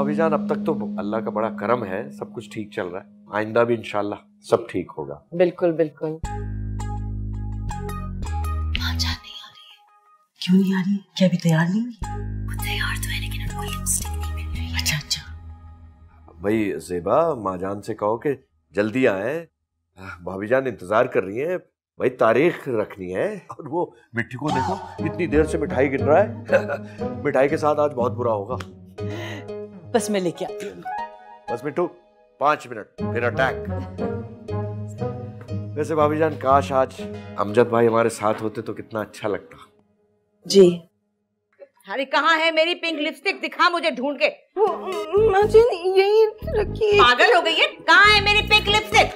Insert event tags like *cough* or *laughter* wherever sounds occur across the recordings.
भाभी जान अब तक तो अल्लाह का बड़ा करम है सब कुछ ठीक चल रहा है। आइंदा भी इंशाल्लाह सब ठीक होगा। बिल्कुल बिल्कुल। माजा नहीं आ रही क्यों नहीं आ रही? है क्या अभी तैयार नहीं हुई? वो तैयार तो है लेकिन उनको लिपस्टिक नहीं मिल रही अच्छा अच्छा। भाई जेबा माजान से कहो कि जल्दी आए। भाभी जान इंतज़ार कर रही हैं। भाई तारीख रखनी है। और वो मिट्टी को देखो इतनी देर से मिठाई गिन रहा है। *laughs* मिठाई के साथ आज बहुत बुरा होगा। बस मैं लेके आती हूँ। बस मिट्टू पाँच मिनट फिर अटैक वैसे भाभी जान काश आज अमजद भाई हमारे साथ होते तो कितना अच्छा लगता। जी। अरे कहाँ है मेरी पिंक लिपस्टिक दिखा मुझे ढूंढ के। मुझे यही रखी है पागल हो गई है? कहाँ है मेरी पिंक लिपस्टिक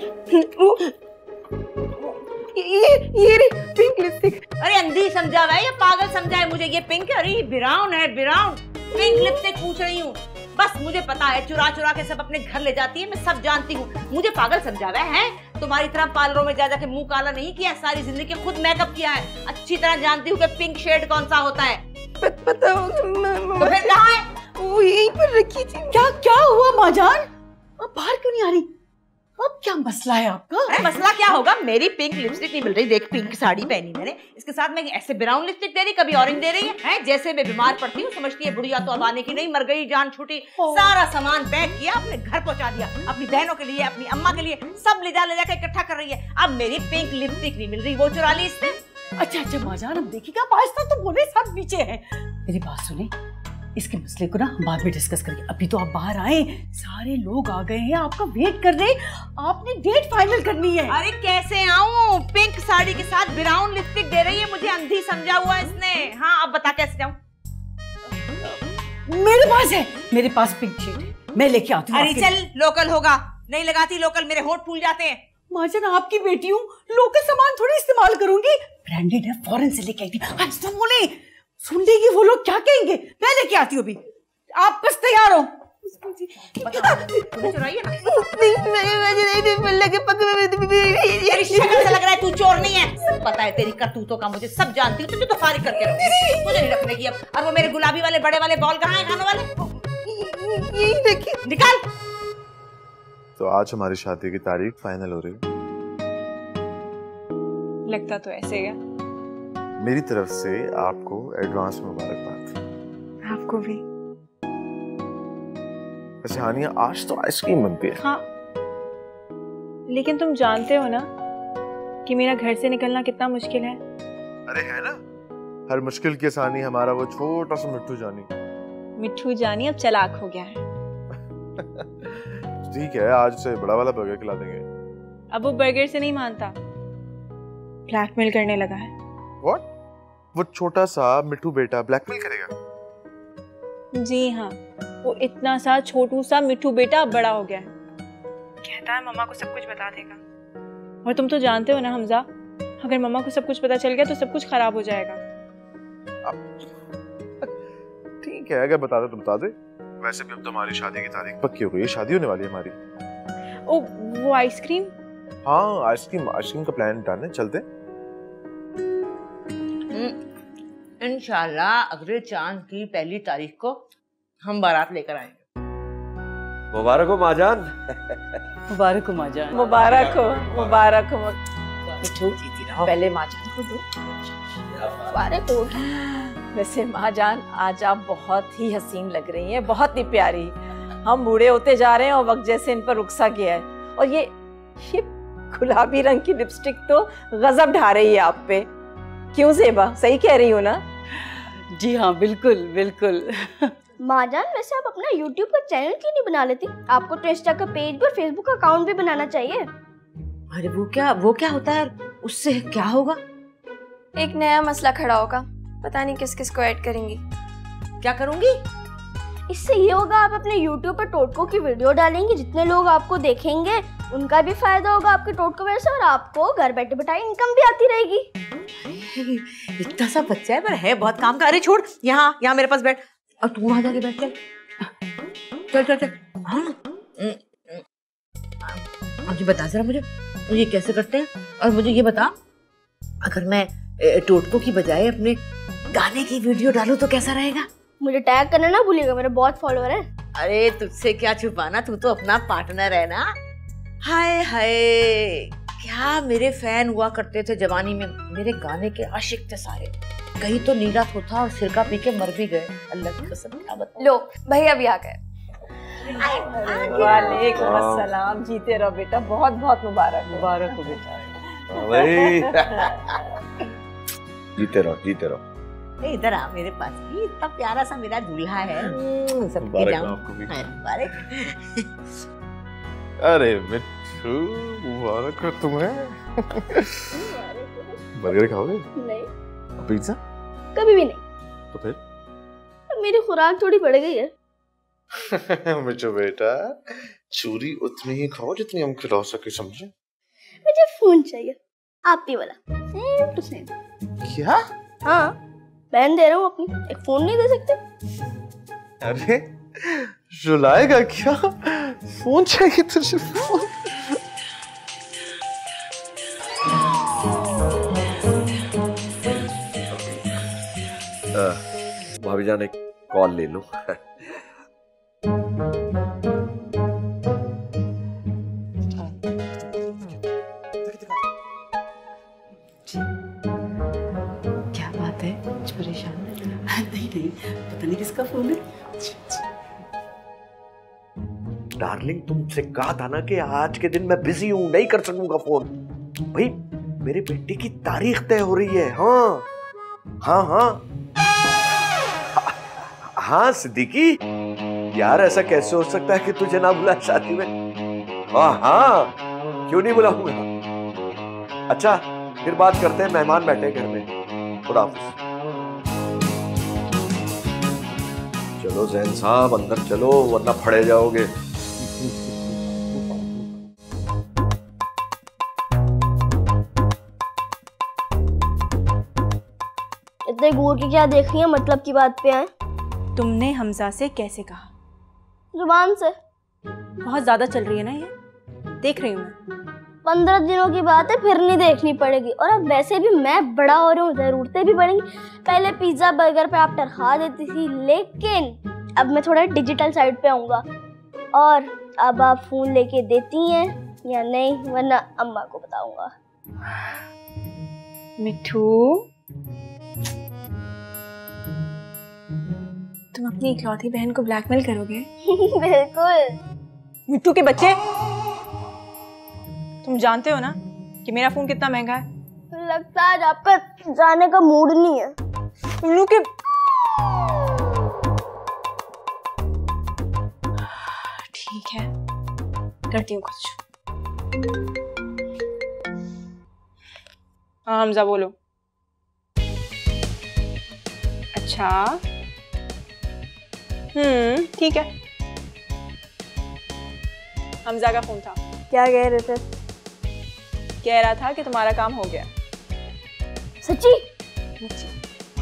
ये ये रे पिंक लिपस्टिक अरे अंधी समझा हुआ है या पागल समझा है मुझे ये पिंक है अरे ये ब्राउन है ब्राउन पिंक लिपस्टिक पूछ रही हूँ। बस मुझे पता है चुरा चुरा के सब अपने घर ले जाती है मैं सब जानती हूँ। मुझे पागल समझा हुआ है? तुम्हारी तरह पार्लरों में जा जाके मुँह काला नहीं किया सारी ज़िंदगी खुद मेकअप किया है। अच्छी तरह जानती हूँ कि पिंक शेड कौन सा होता है। पत, पता तो फिर कहाँ है? वो यहीं पर रखी थी। क्या क्या हुआ माजान अब बाहर क्यों नहीं आ रही? अब क्या मसला है आपका? मसला क्या होगा? मेरी पिंक लिपस्टिक नहीं मिल रही। देख पिंक साड़ी पहनी मैंने। इसके साथ मैं ऐसे ब्राउन लिपस्टिक दे रही कभी ऑरेंज दे रही है, है? जैसे मैं बीमार पड़ती हूँ समझती है बुढ़िया तो अब आने की नहीं मर गई जान छूटी। सारा सामान पैक किया अपने घर पहुँचा दिया। अपनी बहनों के लिए अपनी अम्मा के लिए सब ले जा ले जाकर इकट्ठा कर रही है। अब मेरी पिंक लिपस्टिक नहीं मिल रही वो चुरा ली इसने। अच्छा अच्छा माजान अब देखिएगा तो बोले सब नीचे हैं। मेरी बात सुने। इसके मसले को ना हम बाद में डिस्कस करेंगे। अभी तो आप बाहर आए सारे लोग आ गए हैं आपका वेट कर रहे आपने डेट फाइनल करनी है। अरे कैसे आऊँ? पिंक साड़ी के साथ ब्राउन लिपस्टिक दे रही है मुझे अंधी समझा हुआ इसने। हाँ अब बता कैसे जाऊँ? मेरे पास है। मेरे पास पिंक शेड मैं लेके आती हूँ अरे चल लोकल होगा। नहीं लगाती लोकल मेरे होठ फूल जाते हैं। माजन आपकी बेटी हूँ। लोकल सामान थोड़ी इस्तेमाल करूँगी। ब्रांडेड है फॉरेन से लेके आई थी। आहिस्ता बोले सुन लेगी वो लोग क्या कहेंगे? मैं लेके आती हूँ अभी। आप बस तैयार हो। तूने चुराई है ना नहीं मैं मुझे है? तू चोर नहीं है। सब पता है तेरी करतूतों का मुझे सब जानती हूँ तुझे तो फारिग करके रखूँगी मुझे नहीं रखने की अब। और वो मेरे गुलाबी वाले बड़े वाले बॉल कहाँ हैं खाने वाले? यही निकाल। तो आज हमारी शादी की तारीख फाइनल हो रही लगता तो ऐसे ही है। मेरी तरफ़ से आपको एडवांस मुबारकबाद। आपको भी। वैसे हानिया आज तो आइसक्रीम बनती है हाँ। लेकिन तुम जानते हो ना कि मेरा घर से निकलना कितना मुश्किल है। अरे है ना? हर मुश्किल की आसानी हमारा वो छोटा सा मिट्टू जानी। मिट्टू जानी अब चलाक हो गया है। ठीक है आज से बड़ा वाला बर्गर खिला देंगे। अब वो बर्गर से नहीं मानता। ब्लैकमेल करने लगा है। व्हाट वो छोटा सा मिट्टू बेटा ब्लैकमेल करेगा। जी हाँ वो इतना सा छोटू सा मिठू बेटा अब बड़ा हो गया है। कहता है मम्मा को सब कुछ बता देगा। और तुम तो जानते हो ना हमजा अगर मम्मा को सब कुछ पता चल गया तो सब कुछ खराब हो जाएगा। ठीक है अगर बता दे तो बता दे। वैसे भी अब तो हमारी शादी की तारीख पक्की हो गई है शादी होने वाली है हमारी। ओ वो आइसक्रीम हाँ आइसक्रीम आइसक्रीम का प्लान डन है चलते हैं? इंशाल्लाह अगले चाँद की पहली तारीख को हम बारात लेकर आएँगे। मुबारक हो माजान। मुबारक हो माजान। मुबारक हो मुबारक। हो। पहले माजान को दो। मुबारक हो। वैसे माजान आज आप बहुत ही हसीन लग रही हैं बहुत ही प्यारी। हम बूढ़े होते जा रहे हैं और वक्त जैसे इन पर रुखसा गया है। और ये ये गुलाबी रंग की लिपस्टिक तो गजब ढा रही है आप पे। क्यों जेबा? सही कह रही हो ना? जी हाँ बिल्कुल बिल्कुल। माजान वैसे आप अपना YouTube का चैनल क्यों नहीं बना लेती? आपको तो इंस्टा का पेज और फेसबुक अकाउंट भी बनाना चाहिए। अरे वो क्या वो क्या होता है उससे क्या होगा? एक नया मसला खड़ा होगा। पता नहीं किस किस को ऐड करेंगी। क्या करूँगी? इससे ये होगा, आप अपने YouTube पर टोटको की वीडियो डालेंगे, जितने लोग आपको देखेंगे, उनका भी फ़ायदा होगा आपके टोटको वजह से और आपको घर बैठे बैठाए इनकम भी आती रहेगी। इतना सा बच्चा है, पर है बहुत काम का। अरे, छोड़, यहाँ यहाँ मेरे पास बैठ। और तू वहाँ जाके बैठ चल चल चल चल। हाँ। बता जरा मुझे ये कैसे करते हैं? और मुझे ये बता, अगर मैं टोटको की बजाय अपने गाने की वीडियो डालूं तो कैसा रहेगा? मुझे टैग करना ना भूलिएगा मेरे बहुत फॉलोअर हैं। अरे तुझसे क्या छुपाना? तू तो अपना पार्टनर है ना? हाय हाय। क्या मेरे फ़ैन हुआ करते थे जवानी में? मेरे गाने के आशिक थे सारे। कहीं तो नीला थोथा और सिरका पी के मर भी गए। अल्लाह की कसम क्या बताऊँ? लो भैया भी आ गए। वालेकुम अस्सलाम। जीते रहो बेटा। बहुत बहुत मुबारक। मुबारक हो बेटा। *laughs* भाई *laughs* जीते रहो जीते रहो। इधर आ मेरे पास। ये इतना प्यारा सा मेरा दूल्हा है। *laughs* हम्म, मुबारक हो मुबारक। *laughs* अरे मिट्टू मुबारक हो तुम्हें। *laughs* बर्गर खाओगे? नहीं। पिज्जा कभी भी नहीं। तो फिर? मेरी खुराक थोड़ी बढ़ गई है। मिट्टू बेटा चूरी उतनी ही खाओ जितनी हम खिला सके समझे? मुझे फ़ोन चाहिए। आप ही वाला। Same to same. क्या? हाँ। बहन दे रहा हूँ अपनी। एक फ़ोन नहीं दे सकते? अरे रुलाएगा क्या? फ़ोन चाहिए तुझे फ़ोन। भाभी जान एक कॉल ले लो। पता नहीं किसका फ़ोन है? डार्लिंग तुमसे कहा था ना कि आज के दिन मैं बिज़ी हूँ, नहीं कर सकूँगा फ़ोन भाई, मेरे बेटे की तारीख तय हो रही है हाँ। हाँ हाँ। हाँ सिद्दीकी? यार, ऐसा कैसे हो सकता है कि तुझे ना बुला शादी में? हाँ हाँ। क्यों नहीं बुलाऊँगा? अच्छा फिर बात करते हैं, मेहमान बैठे घर में खुदा चलो जैन साहब अंदर चलो वरना फड़े जाओगे। इतने घूर के क्या देख रही है? मतलब की बात पे आए। तुमने हमजा से कैसे कहा? ज़ुबान से। बहुत ज़्यादा चल रही है ना ये? देख रही हूँ मैं। पंद्रह दिनों की बात है फिर नहीं देखनी पड़ेगी। और अब वैसे भी मैं बड़ा हो रहा हूँ जरूरतें भी बढ़ेंगी। पहले पिज्जा बर्गर पे आप टरखा देती थी लेकिन अब मैं थोड़ा डिजिटल साइड पे आऊँगा। और अब आप फ़ोन लेके देती हैं या नहीं वरना अम्मा को बताऊँगा। मिठू। तुम अपनी इकलौती बहन को ब्लैकमेल करोगे? *laughs* बिल्कुल। मिट्टू के बच्चे? तुम जानते हो ना कि मेरा फ़ोन कितना महँगा है? लगता है आज आपका जाने का मूड नहीं है। उल्लू के ठीक है करती हूँ कुछ। हाँ हमजा बोलो। अच्छा। हम्म ठीक है। हमजा का फ़ोन था। क्या कह रहे थे? कह रहा था कि तुम्हारा काम हो गया। सच्ची?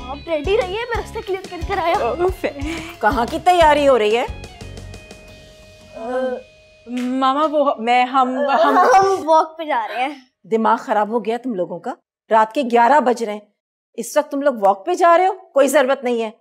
आप रेडी रहिए मैं रास्ता क्लियर कर कर आया कहाँ की तैयारी हो रही है? आ, मामा वो मैं हम हम *laughs* हम वॉक पे जा रहे हैं। दिमाग खराब हो गया तुम लोगों का। रात के ग्यारह बज रहे हैं। इस वक्त तुम लोग वॉक पे जा रहे हो? कोई ज़रूरत नहीं है।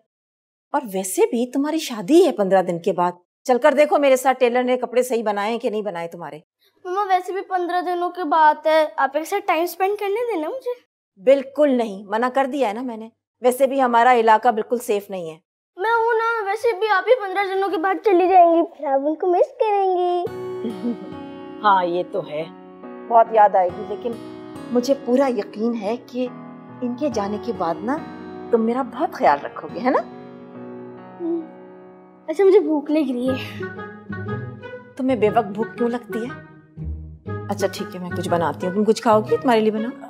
और वैसे भी तुम्हारी शादी है पंद्रह दिन के बाद। चलकर देखो मेरे साथ टेलर ने कपड़े सही बनाए कि नहीं बनाए तुम्हारे। मम्मा वैसे भी पंद्रह दिनों की बात है। आप एक साथ टाइम स्पेंड करने देना मुझे? बिल्कुल नहीं मना कर दिया है ना मैंने। वैसे भी हमारा इलाका बिल्कुल सेफ़ नहीं है। मैं हूँ ना वैसे भी आप ही पंद्रह दिनों के बाद चली जाएँगी फिर आप उनको मिस करेंगी। *laughs* हाँ ये तो है। बहुत याद आएगी लेकिन मुझे पूरा यकीन है कि इनके जाने के बाद ना तुम मेरा बहुत ख्याल रखोगे है ना? हम्म। अच्छा मुझे भूख लग रही है। तुम्हें बेवक भूख क्यों लगती है? अच्छा ठीक है मैं कुछ बनाती हूँ। तुम कुछ खाओगी तुम्हारे लिए बनाओ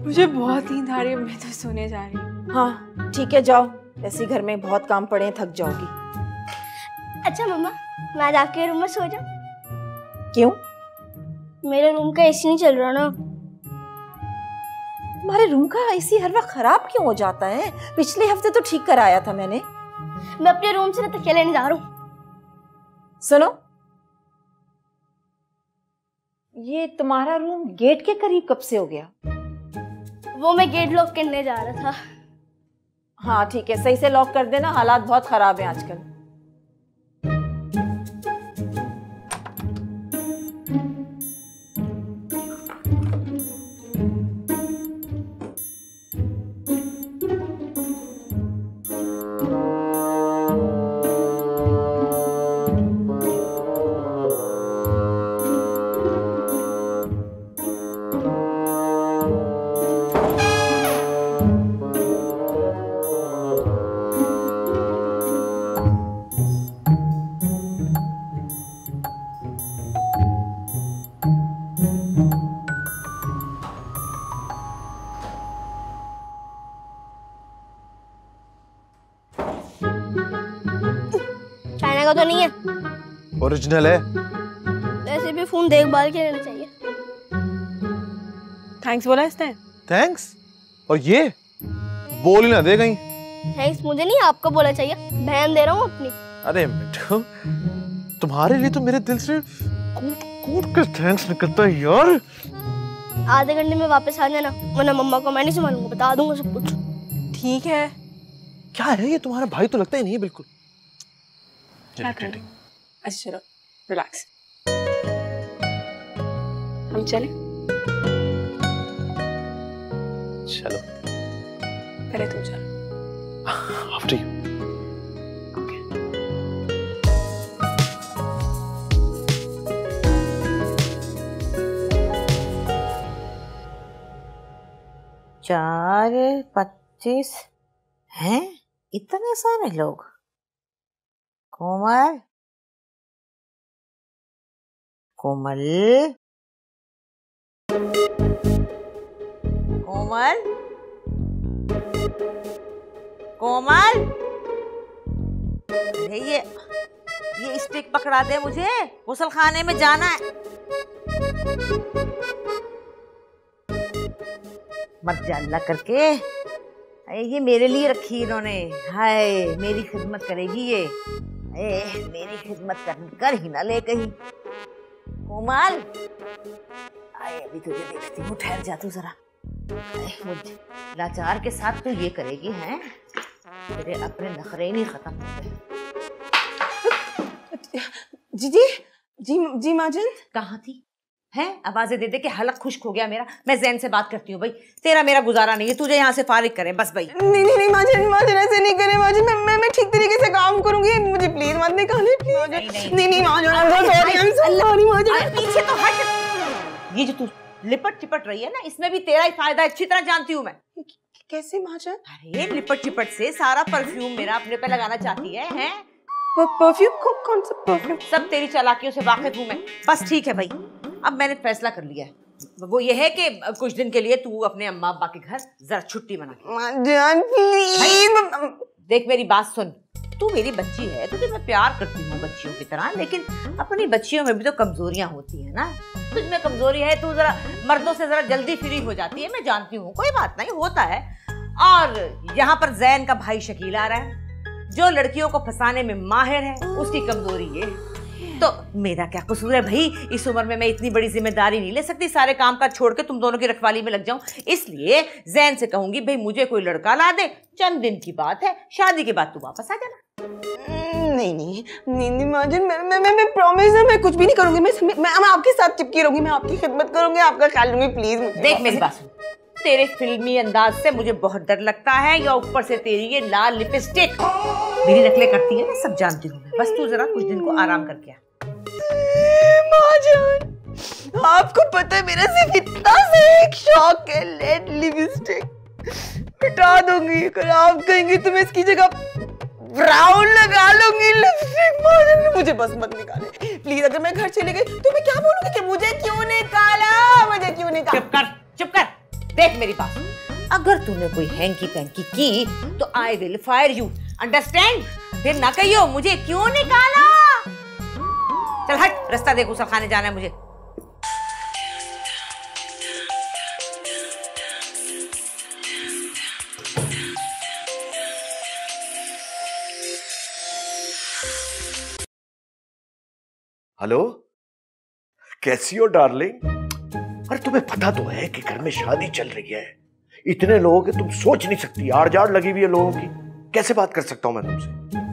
मुझे बहुत नींद आ रही है मैं तो सोने जा रही हूँ। हाँ ठीक है जाओ। ऐसे घर में बहुत काम पड़े हैं थक जाओगी। अच्छा मम्मा मैं आज आपके रूम में सो जाऊँ? क्यों? मेरे रूम का एसी नहीं चल रहा ना। तुम्हारे रूम का एसी हर वक्त खराब क्यों हो जाता है? पिछले हफ़्ते तो ठीक कराया था मैंने। मैं अपने रूम से ना तकिया लेने जा रहा हूँ। सुनो ये तुम्हारा रूम गेट के करीब कब से हो गया? वो मैं गेट लॉक करने जा रहा था। हाँ ठीक है सही से लॉक कर देना। हालात बहुत खराब है आजकल। ओरिजिनल है? वैसे भी फ़ोन देखभाल के लेना चाहिए। थैंक्स बोला इसने। थैंक्स और ये? बोल ही ना दे कहीं। थैंक्स मुझे नहीं आपको बोला चाहिए। बहन दे रहा हूँ अपनी। अरे मिठू तुम्हारे लिए तो मेरे दिल से कूट कूट कर थैंक्स निकलता है यार। आधे घंटे में वापस आ जाना। वरना मम्मा को मैं नहीं संभालूँगा बता दूँगा सब कुछ। ठीक है। क्या है ये? तुम्हारा भाई तो लगता ही नहीं है बिल्कुल। क्या अच्छा चलो रिलैक्स हम चले? चलो. पहले तुम चलो. आफ्टर यू चार पच्चीस हैं? इतने सारे लोग? कोमल कोमल। कोमल? कोमल? ये ये स्टिक पकड़ा दे मुझे। गुसल खाने में जाना है। मत जा अल्लाह करके। अरे ये मेरे लिए रखी इन्होंने। हाय मेरी खिदमत करेगी ये। ए, मेरी खिदमत कर, कर ही ना ले कहीं। कोमल। आए अभी तुझे देखती हूँ ठहर जा तू जरा। लाचार के साथ तू ये करेगी हैं? तेरे अपने नखरे ही नहीं खत्म होते। जी जी जी जी। माजन कहाँ थी? हैं? आवाज़ें दे दे के हलक खुश्क हो गया मेरा। मैं जैन से बात करती हूँ भाई। तेरा मेरा गुजारा नहीं है। तुझे यहाँ से फारिग करें बस भाई। नहीं नहीं नहीं माजन माजन ऐसे नहीं करे माजन मैं मैं, मैं ठीक तरीके से काम करूँगी। मुझे प्लीज़ मत निकाले प्लीज़ नहीं, नहीं। Majan I am sorry I am sorry Majan पीछे तो हट। ये जो तू लिपट चिपट रही है ना इसमें भी तेरा ही फ़ायदा अच्छी तरह जानती हूँ मैं। कैसे माजन अरे लिपट चिपट से सारा परफ्यूम मेरा अपने पे लगाना चाहती है हैं? परफ्यूम कौन सा परफ्यूम सब तेरी चालाकियों से वाकिफ हूँ मैं। बस ठीक है भाई। अब मैंने फैसला कर लिया है। वो ये है कि कुछ दिन के लिए तू अपने अम्मा अब्बा के घर जरा छुट्टी मना देख मेरी बात सुन। तू मेरी बच्ची है तुझे मैं प्यार करती हूँ बच्चियों की तरह लेकिन अपनी बच्चियों में भी तो कमजोरियाँ होती है ना। तुझ में कमज़ोरी है तू जरा मर्दों से जरा जल्दी फ्री हो जाती है मैं जानती हूँ कोई बात नहीं होता है। और यहाँ पर जैन का भाई शकील आ रहा है जो लड़कियों को फंसाने में माहिर है उसकी कमज़ोरी ये है। तो मेरा क्या कसूर है भाई? इस उम्र में मैं इतनी बड़ी ज़िम्मेदारी नहीं ले सकती। सारे काम काज छोड़ के तुम दोनों की रखवाली में लग जाऊँ। इसलिए जैन से कहूँगी भाई मुझे कोई लड़का ला दे। चंद दिन की बात है। शादी के बाद तू वापस आ जाना। नहीं नहीं। नहीं नहीं माजन मैं मैं मैं, मैं प्रॉमिस है मैं कुछ भी नहीं करूँगी। मैं मैं, मैं आपके साथ चिपकी रहूँगी। मैं आपकी खिदमत करूँगी। आपका ख्याल लूँगी प्लीज़ देख मेरी बात तेरे फिल्मी अंदाज से मुझे बहुत डर लगता है या ऊपर से तेरी ये लाल लिपस्टिक? मेरी नकलें करती है ना सब जानती हूँ बस तू जरा कुछ दिन को आराम करके आ। माजन, आपको पता है मेरा सिर्फ़ इतना सा एक शौक है लेड लिपस्टिक मिटा दूँगी, अगर आप कहेंगे तो मैं इसकी जगह ब्राउन लगा लूँगी लिपस्टिक माजन, मुझे बस मत निकाले। प्लीज़ अगर मैं घर चली गई तो मैं क्या बोलूँगी कि मुझे क्यों निकाला? मुझे क्यों निकाला? चुप कर चुप कर। देख मेरी बात। अगर तूने कोई हैंकी पैंकी की तो I will fire you understand फिर ना कहियो, मुझे क्यों निकाला? चल हट, रास्ता देख उसल खाने जाना है मुझे। हेलो? कैसी हो, डार्लिंग? अरे तुम्हें पता तो है कि घर में शादी चल रही है। इतने लोगों के तुम सोच नहीं सकती आड़ जाड़ लगी हुई है लोगों की। कैसे बात कर सकता हूँ मैं तुमसे?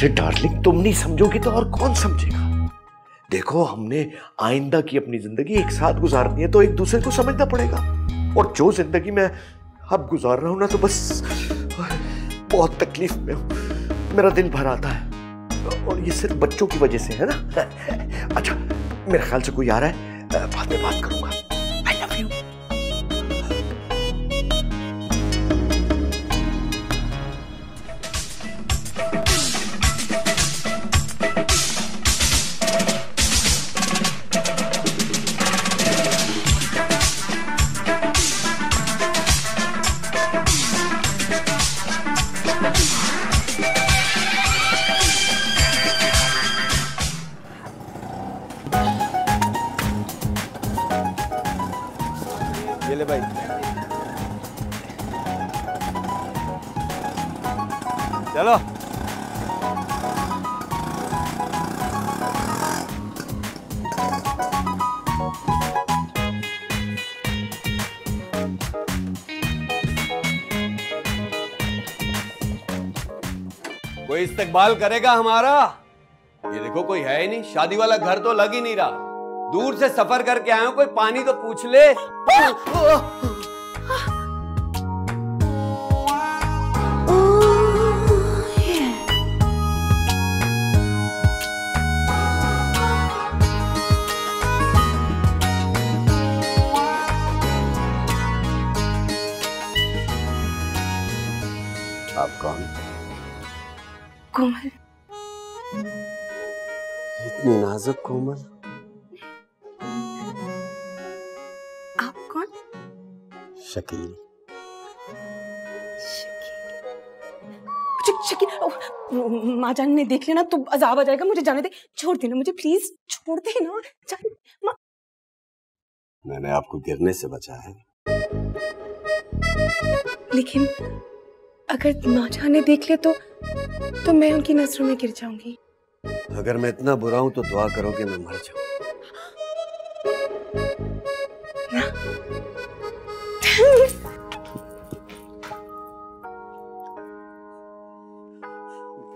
अरे डार्लिंग, तुम नहीं समझोगी तो और कौन समझेगा? देखो, हमने आइंदा की अपनी ज़िंदगी एक साथ गुजारनी है तो एक दूसरे को समझना पड़ेगा। और जो ज़िंदगी में अब गुजार रहा हूँ ना तो बस बहुत तकलीफ़ में हूँ। मेरा दिल भर आता है। और ये सिर्फ़ बच्चों की वजह से है ना? *laughs* अच्छा मेरे ख्याल से कोई आ रहा है? बाद में बात करूँगा। इस्तकबाल करेगा हमारा। ये देखो, कोई है ही नहीं। शादी वाला घर तो लग ही नहीं रहा। दूर से सफ़र करके आए हो, कोई पानी तो पूछ ले। माँ जान ने देख लेना तो अजाब आ जाएगा मुझे जाने दे। छोड़ देना मुझे प्लीज़ छोड़ देना जान माँ मैंने आपको गिरने से बचा है। लेकिन अगर माँ जान ने देख ले तो तो मैं उनकी नज़रों में गिर जाऊँगी। अगर मैं इतना बुरा हूँ तो दुआ करो कि मैं मर जाऊँ।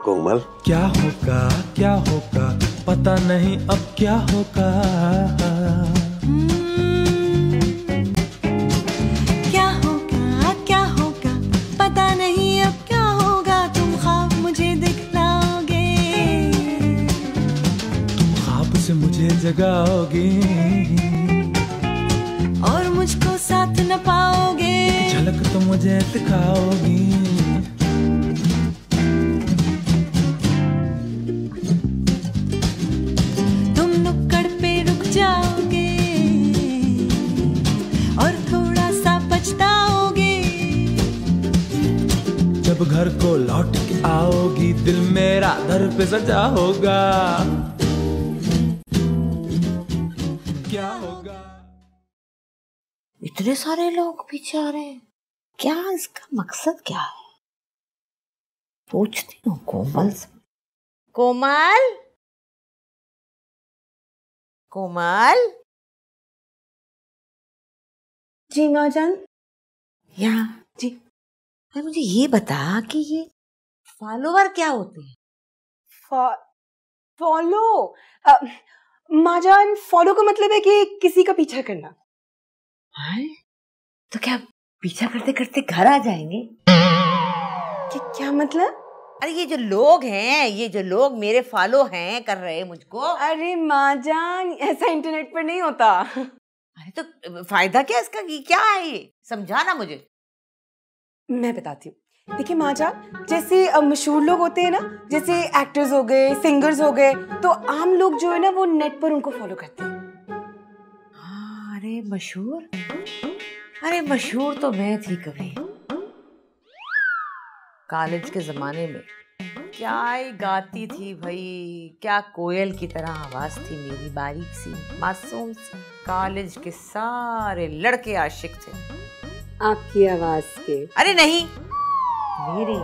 कोमल। क्या होगा क्या होगा पता नहीं अब क्या होगा। क्या होगा क्या होगा पता नहीं अब क्या होगा तुम ख्वाब मुझे दिखलाओगे। ख्वाब से मुझे जगाओगे। और मुझको साथ न पाओगे। झलक तो मुझे दिखाओगी। को लौट के आओगी दिल मेरा दर पे सजा होगा। क्या होगा? इतने सारे लोग पीछे आ रहे हैं क्या इसका मकसद क्या है? पूछती हूँ कोमल से। कोमल? कोमल? जी माँ जान यहाँ जी मुझे ये बता कि ये फॉलोवर क्या होते हैं? फॉलो माँ जान फॉलो का मतलब है कि किसी का पीछा करना। हैं? तो क्या पीछा करते करते घर आ जाएँगे? कि, क्या मतलब? अरे ये जो लोग हैं ये जो लोग मेरे फॉलो हैं कर रहे हैं मुझको। अरे माजान ऐसा इंटरनेट पर नहीं होता। अरे तो फ़ायदा क्या इसका क्या है ये? समझाना मुझे। मैं बताती हूँ। देखिए माँ जान जैसे मशहूर लोग होते हैं ना जैसे एक्टर्स हो गए सिंगर्स हो गए तो आम लोग जो है ना वो नेट पर उनको फॉलो करते हैं। हाँ, अरे मशहूर? अरे मशहूर तो मैं थी कभी। कॉलेज के जमाने में क्या ही गाती थी भाई क्या कोयल की तरह आवाज़ थी मेरी बारीक सी मासूम सी। कॉलेज के सारे लड़के आशिक थे। आपकी आवाज़ के। अरे नहीं। मेरी।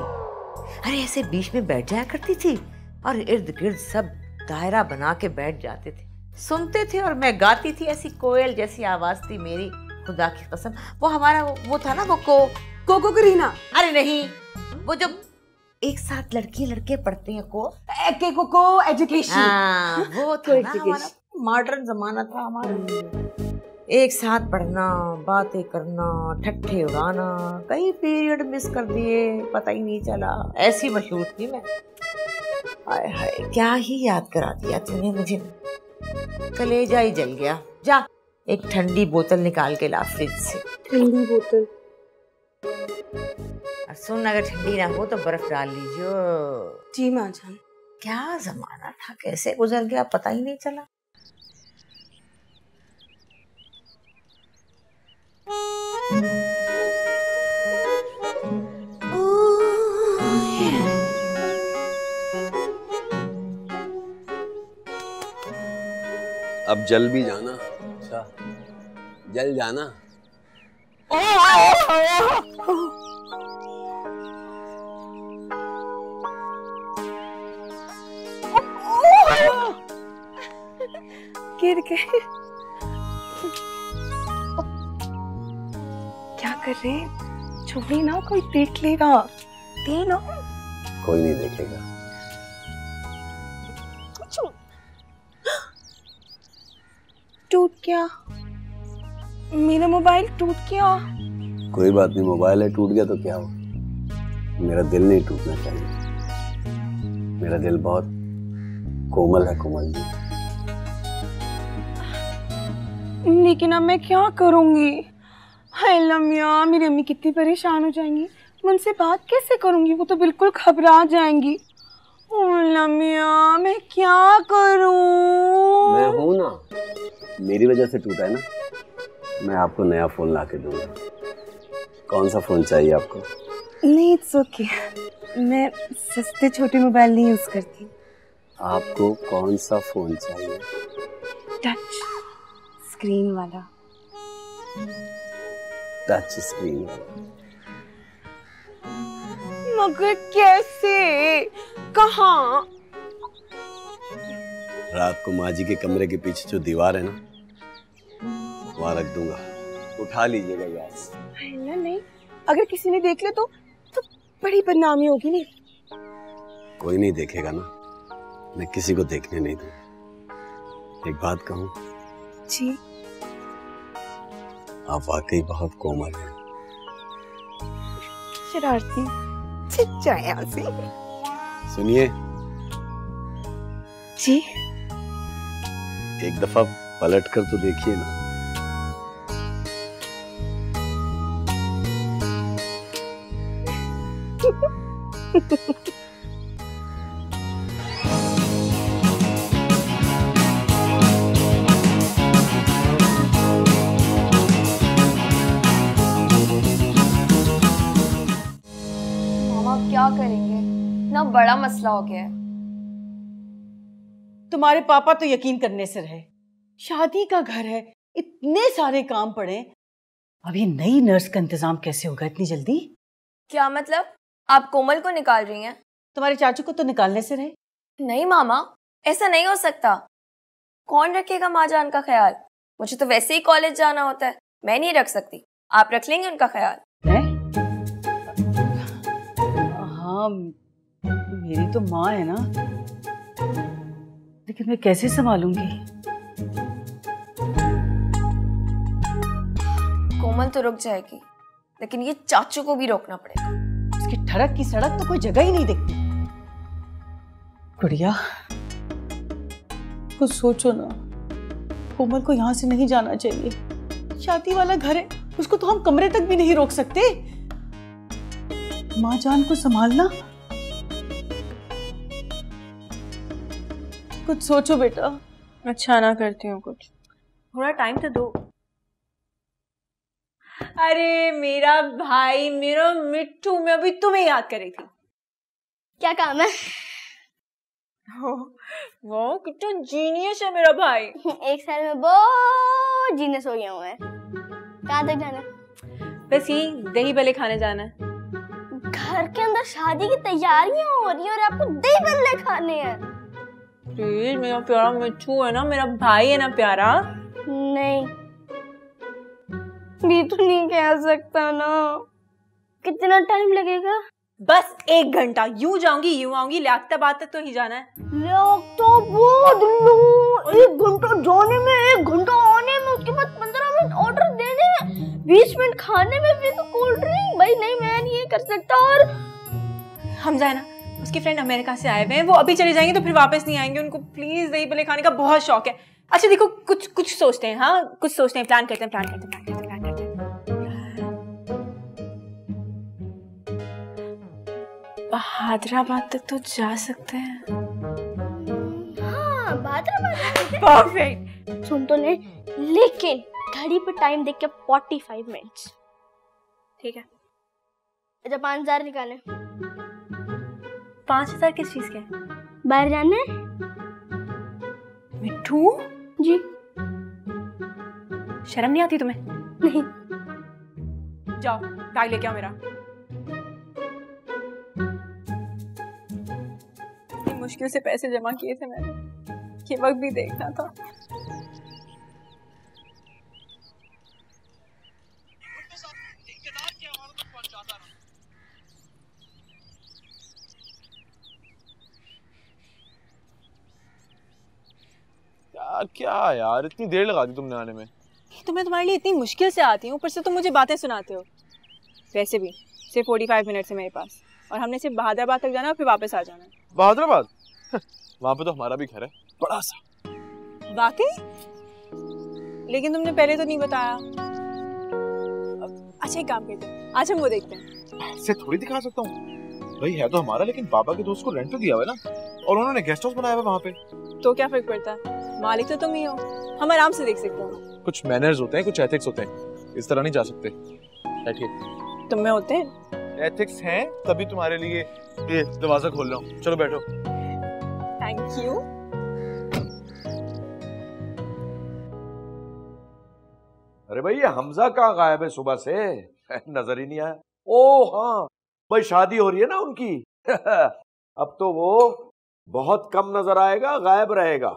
अरे ऐसे बीच में बैठ जाया करती थी और इर्द गिर्द सब दायरा बना के बैठ जाते थे। सुनते थे और मैं गाती थी ऐसी कोयल जैसी आवाज़ थी मेरी खुदा की कसम। वो हमारा वो, वो था ना वो को। कोको करीना। अरे नहीं वो जो एक साथ लड़की लड़के पढ़ते हैं को। के कोको एजुकेशन। हाँ, वो था ना हमारा। मॉडर्न जमाना था हमारा। एक साथ पढ़ना बातें करना ठट्ठे उड़ाना कई पीरियड मिस कर दिए पता ही नहीं चला। ऐसी मशहूर थी मैं। हाय हाय क्या ही याद करा दिया तूने मुझे। कलेजा ही जल गया। जा एक ठंडी बोतल निकाल के ला फ्रिज से। ठंडी बोतल। और सुन अगर ठंडी ना हो तो बर्फ़ डाल लीजिए जी माँ जान। क्या जमाना था कैसे गुजर गया पता ही नहीं चला। अब जल भी जाना। अच्छा। जल जाना। गिर गए। कर रहे हैं। ना कोई देख लेगा। दे ना। कोई नहीं देखेगा। टूट गया। मेरा मोबाइल टूट गया। कोई बात नहीं मोबाइल है टूट गया तो क्या हो मेरा दिल नहीं टूटना चाहिए। मेरा दिल बहुत कोमल है कोमल जी लेकिन अब मैं क्या करूँगी? हाय लमिया मेरी अम्मी कितनी परेशान हो जाएँगी। मैं उनसे बात कैसे करूँगी? वो तो बिल्कुल घबरा जाएँगी। ओ लमिया मैं क्या करूँ? मैं हूँ ना मेरी वजह से टूटा है ना। मैं आपको नया फ़ोन ला के दूँगा। कौन सा फ़ोन चाहिए आपको? नहीं इट्स ओके मैं सस्ते छोटे मोबाइल नहीं यूज़ करती। आपको कौन सा फ़ोन चाहिए? टच स्क्रीन वाला। टच स्क्रीन मगर कैसे? कहाँ? रात को माँ जी के कमरे के पीछे जो दीवार है ना वहाँ रख दूँगा। उठा लीजिएगा यार। ना नहीं। अगर किसी ने देख ले तो तो बड़ी बदनामी होगी नहीं कोई नहीं देखेगा ना। मैं किसी को देखने नहीं दूँ। एक बात कहूँ? जी। आप वाकई बहुत कोमल हैं। शरारती चिच्चा से। सुनिए। जी। एक दफ़ा पलट कर तो देखिए ना। मामा *laughs* तुम्हारे पापा तो यकीन करने से रहे। शादी का घर है इतने सारे काम पड़े। अब ये नई नर्स का इंतज़ाम कैसे होगा इतनी जल्दी? क्या मतलब? आप कोमल को निकाल रही हैं? तुम्हारे चाचू को तो निकालने से रहे। नहीं मामा ऐसा नहीं हो सकता। कौन रखेगा माँ जान का ख्याल? मुझे तो वैसे ही कॉलेज जाना होता है। मैं नहीं रख सकती। आप रख लेंगे उनका ख्याल। मैं हाँ मेरी तो माँ है ना। लेकिन मैं कैसे संभालूँगी? कोमल तो रुक जाएगी लेकिन ये चाचू को भी रोकना पड़ेगा। उसकी ठड़क की सड़क तो कोई जगह ही नहीं दिखती। गुड़िया कुछ सोचो ना। कोमल को यहाँ से नहीं जाना चाहिए। शादी वाला घर है उसको तो हम कमरे तक भी नहीं रोक सकते। माँ जान को संभालना कुछ सोचो बेटा। अच्छा ना करती हूँ कुछ। थोड़ा टाइम तो दो। अरे मेरा भाई मेरा मिट्टू मैं अभी तुम्हें याद कर रही थी। क्या काम है? वो कितना जीनियस है मेरा भाई। एक साल में बहुत जीनियस हो गया हूँ मैं। कहाँ तक जाना बस यही दही भले खाने जाना है। घर के अंदर शादी की तैयारियाँ हो रही है और आपको दही बल्ले खाने हैं। प्लीज़ मेरा प्यारा मिट्टू है ना मेरा भाई है ना प्यारा? नहीं। भी तो नहीं कह सकता ना। कितना टाइम लगेगा? बस एक घंटा। यूँ जाऊँगी यूँ आऊँगी लियाकताबाद तक तो ही जाना है। लियाकताबाद एक घंटा जाने में एक घंटा आने में उसके बाद पंद्रह मिनट ऑर्डर देने में बीस मिनट खाने में फिर तो कोल्ड ड्रिंक भाई नहीं मैं नहीं ये कर सकता और हम जाए ना। उसके फ्रेंड अमेरिका से आए हुए हैं वो अभी चले जाएँगे तो फिर वापस नहीं आएँगे। उनको प्लीज़ दही भले खाने का बहुत शौक है। अच्छा देखो कुछ कुछ सोचते हैं हाँ? कुछ सोचते हैं प्लान करते हैं प्लान करते हैं प्लान करते हैं प्लान हैदराबाद तक तो जा सकते हैं। हाँ परफेक्ट सुन तो ले लेकिन घड़ी पे टाइम देख के 45 मिनट्स ठीक है। अच्छा पाँच हज़ार निकाले। पाँच हज़ार किस चीज़ के? बाहर जाने मिट्टू? जी। शर्म नहीं आती तुम्हें? नहीं। जाओ बैग लेके आओ मेरा। मुश्किल से पैसे जमा किए थे मैंने ये वक्त भी देखना था। यार क्या यार इतनी देर लगा दी तुमने आने में। तो मैं तुम्हारे लिए इतनी मुश्किल से आती हूँ ऊपर से तुम मुझे बातें सुनाते हो। वैसे भी सिर्फ़ फोर्टी फाइव मिनट्स है मेरे पास और हमने सिर्फ़ बहादुराबाद तक जाना और फिर वापस आ जाना है। बहादुराबाद वहाँ पे तो हमारा भी घर है बड़ा सा। वाकई? लेकिन तुमने पहले तो नहीं बताया। अच्छा एक काम करते हैं आज हम वो देखते हैं। ऐसे थोड़ी दिखा सकता हूँ। भाई है तो हमारा लेकिन बाबा के दोस्त को रेंट तो दिया हुआ है ना और उन्होंने गेस्ट हाउस बनाया हुआ है वहाँ पे। तो क्या फ़र्क पड़ता? है मालिक तो तुम ही हो। हम आराम से देख सकते हैं। कुछ मैनर्स होते हैं कुछ एथिक्स होते हैं। इस तरह नहीं जा सकते। बैठिए। तुम में होते हैं? एथिक्स हैं तभी तुम्हारे लिए ये दरवाज़ा खोल रहा हूँ। चलो बैठो। थैंक यू अरे भाई ये हमजा कहाँ गायब है सुबह से? *laughs* नज़र ही नहीं आया। ओ हाँ। भाई शादी हो रही है ना उनकी? *laughs* अब तो वो बहुत कम नज़र आएगा गायब रहेगा।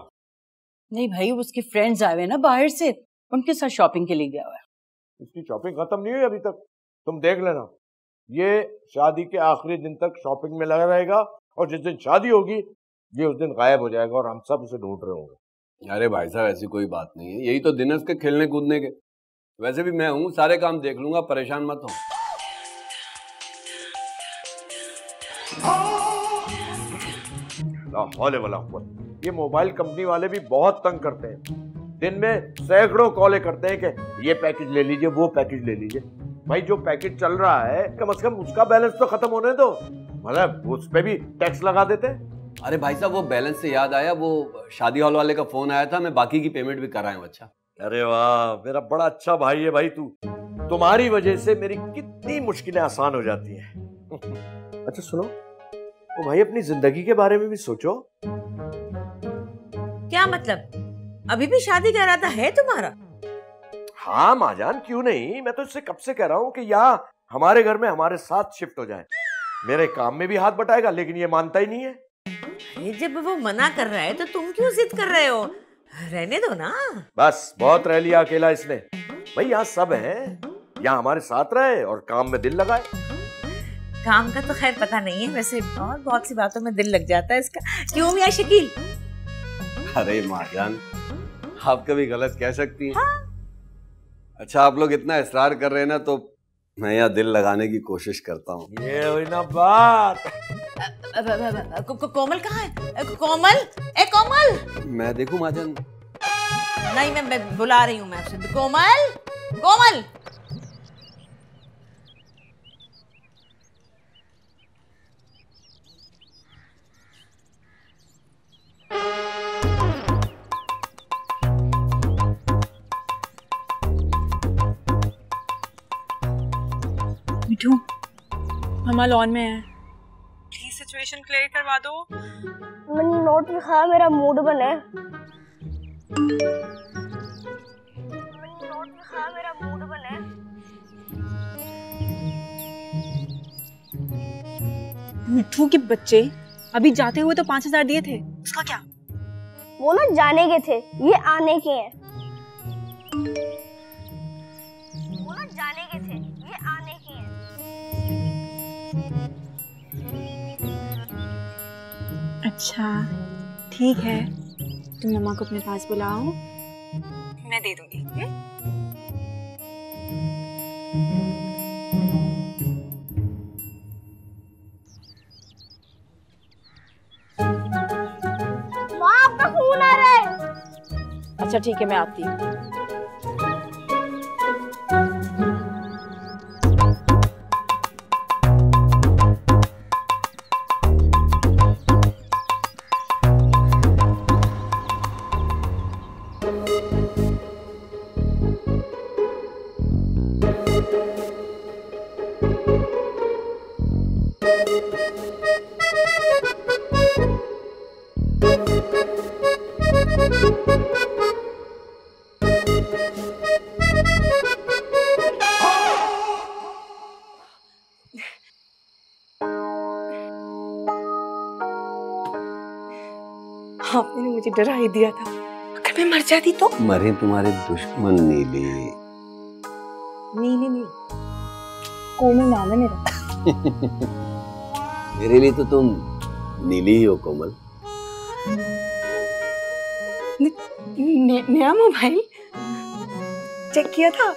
नहीं भाई उसके फ्रेंड्स आए हुए ना बाहर से उनके साथ शॉपिंग के लिए गया हुआ है। इसकी शॉपिंग खत्म नहीं हुई अभी तक। तुम देख लेना। ये शादी के आखिरी दिन तक शॉपिंग में लगा रहेगा और जिस दिन शादी होगी ये उस दिन गायब हो जाएगा और हम सब उसे ढूंढ रहे होंगे। अरे भाई साहब ऐसी कोई बात नहीं है। यही तो दिन है उसके खेलने कूदने के। वैसे भी मैं हूँ सारे काम देख लूँगा परेशान मत हो। वला कुव्वत। ये मोबाइल कंपनी वाले भी बहुत तंग करते हैं। दिन में सैकड़ों कॉलें करते हैं कि ये पैकेज ले लीजिए वो पैकेज ले लीजिए। भाई जो पैकेज चल रहा है कम से कम उसका बैलेंस तो खत्म होने दो। मतलब उस पे भी टैक्स लगा देते हैं। अरे भाई साहब वो बैलेंस से याद आया वो शादी हॉल वाले का फ़ोन आया था मैं बाकी की पेमेंट भी कराया हूँ अच्छा। अरे वाह मेरा बड़ा अच्छा भाई है भाई तू। तुम्हारी वजह से मेरी कितनी मुश्किलें आसान हो जाती हैं। *laughs* अच्छा सुनो। तो भाई अपनी ज़िंदगी के बारे में भी सोचो। क्या मतलब? अभी भी शादी का इरादा है तुम्हारा? हाँ माजान क्यों नहीं? मैं तो इससे कब से कह रहा हूँ कि यहाँ हमारे घर में हमारे साथ शिफ्ट हो जाए। मेरे काम में भी हाथ बटाएगा लेकिन ये मानता ही नहीं है। अरे जब वो मना कर रहा है तो तुम क्यों जिद कर रहे हो? रहने दो ना। बस बहुत रह लिया अकेला इसने। भाई यहाँ सब है। यहाँ हमारे साथ रहे और काम में दिल लगाए। काम का तो खैर पता नहीं है वैसे और बहुत सी बातों में दिल लग जाता है इसका। क्यों मियाँ शकील? अरे माजान आप कभी गलत कह सकती हैं। हाँ? अच्छा आप लोग इतना इसरार कर रहे हैं ना तो मैं यहाँ दिल लगाने की कोशिश करता हूँ। ये हुई ना बात। कोमल कहाँ है? कोमल? ए कोमल! मैं देखू माजन नहीं मैं, मैं बुला रही हूँ मैं उसे कोमल? कोमल! मिठू मम्मा लॉन में है। प्लीज़ सिचुएशन क्लियर करवा दो। मैंने नोट लिखा मेरा मूड बने मैंने नोट लिखा मेरा मूड बने मिठू के बच्चे अभी जाते हुए तो पाँच हज़ार दिए थे। उसका क्या? वो ना जाने के थे ये आने के हैं। अच्छा ठीक है। तुम मम्मा को अपने पास बुलाओ। मैं दे दूँगी हम्म? माँ आपका फ़ोन आ रहा है। अच्छा ठीक है मैं आती हूँ। दिया था। अगर मैं मर जाती तो? मरे तुम्हारे दुश्मन नीले। नीली नहीं कोमल नाम है मेरा। *laughs* मेरे लिए तो तुम नीली ही हो कोमल। नया मोबाइल? चेक किया था?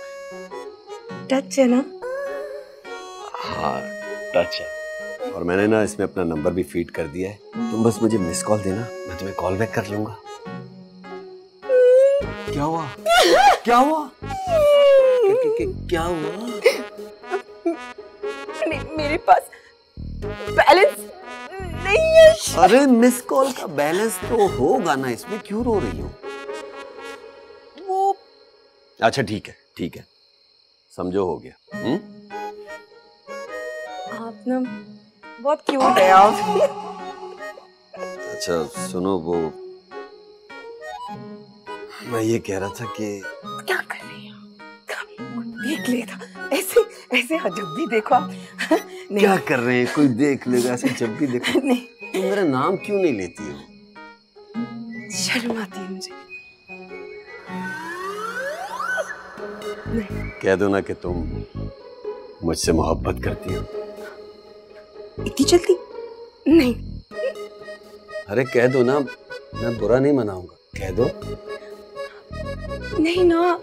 टच है ना? हाँ टच है। और मैंने ना इसमें अपना नंबर भी फ़ीड कर दिया है। तुम बस मुझे मिस कॉल देना मैं तुम्हें कॉल बैक कर लूँगा। क्या हुआ? क्या हुआ? *laughs* क्या- हुआ? मेरे पास बैलेंस नहीं है। अरे मिस कॉल का बैलेंस तो होगा ना इसमें क्यों रो रही हो? वो अच्छा ठीक है ठीक है। समझो हो गया। हम्म? आप ना बहुत क्यूट है आप अच्छा सुनो वो मैं ये कह रहा था कि क्या कर रही हो? देख लेता ऐसे ऐसे जब भी देखो आप। नहीं। क्या कर रहे हैं? कोई देख लेगा ऐसे जब भी देखो। *laughs* नहीं। तुम मेरा नाम क्यों नहीं लेती हो? शर्म आती है मुझे। कह दो ना कि तुम मुझसे मोहब्बत करती हो। इतनी जल्दी? नहीं। अरे कह दो ना मैं बुरा नहीं मनाऊँगा। कह दो। नहीं ना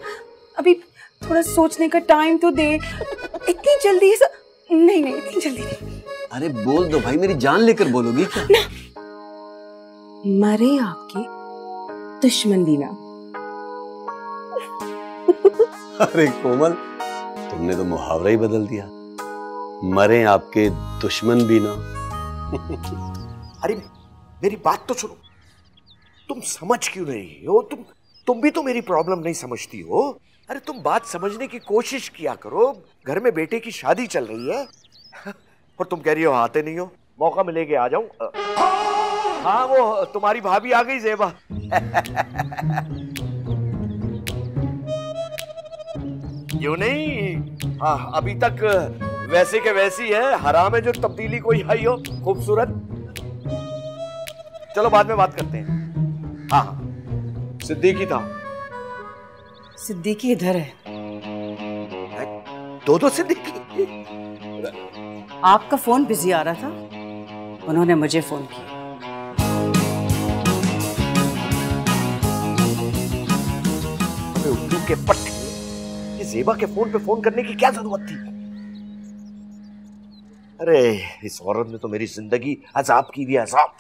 अभी थोड़ा सोचने का टाइम तो दे। इतनी जल्दी ऐसा नहीं नहीं इतनी जल्दी नहीं। अरे बोल दो भाई मेरी जान लेकर बोलोगी क्या? मरे आपके दुश्मन दीना। अरे कोमल तुमने तो मुहावरा ही बदल दिया। मरे आपके दुश्मन भी ना अरे मेरी बात तो सुनो। तुम समझ क्यों नहीं हो? तुम तुम भी तो मेरी प्रॉब्लम नहीं समझती हो। अरे तुम बात समझने की कोशिश किया करो। घर में बेटे की शादी चल रही है। *laughs* और तुम कह रही हो आते नहीं हो। मौका मिलेगा, आ जाऊँ। *laughs* हाँ वो, तुम्हारी भाभी आ गई, जेबा। *laughs* क्यों नहीं? हाँ अभी तक वैसे के वैसी है। हराम है जो तब्दीली कोई आई हो, खूबसूरत। चलो, बाद में बात करते हैं। हाँ हाँ। सिद्दीकी था। सिद्दीकी इधर है। दो दो सिद्दीकी आपका फ़ोन बिज़ी आ रहा था। उन्होंने मुझे फ़ोन किया। उल्लू के पट्टे। ये जेबा के फ़ोन पे फ़ोन करने की क्या ज़रूरत थी? अरे इस औरत ने तो मेरी ज़िंदगी अजाब की भी अजाब।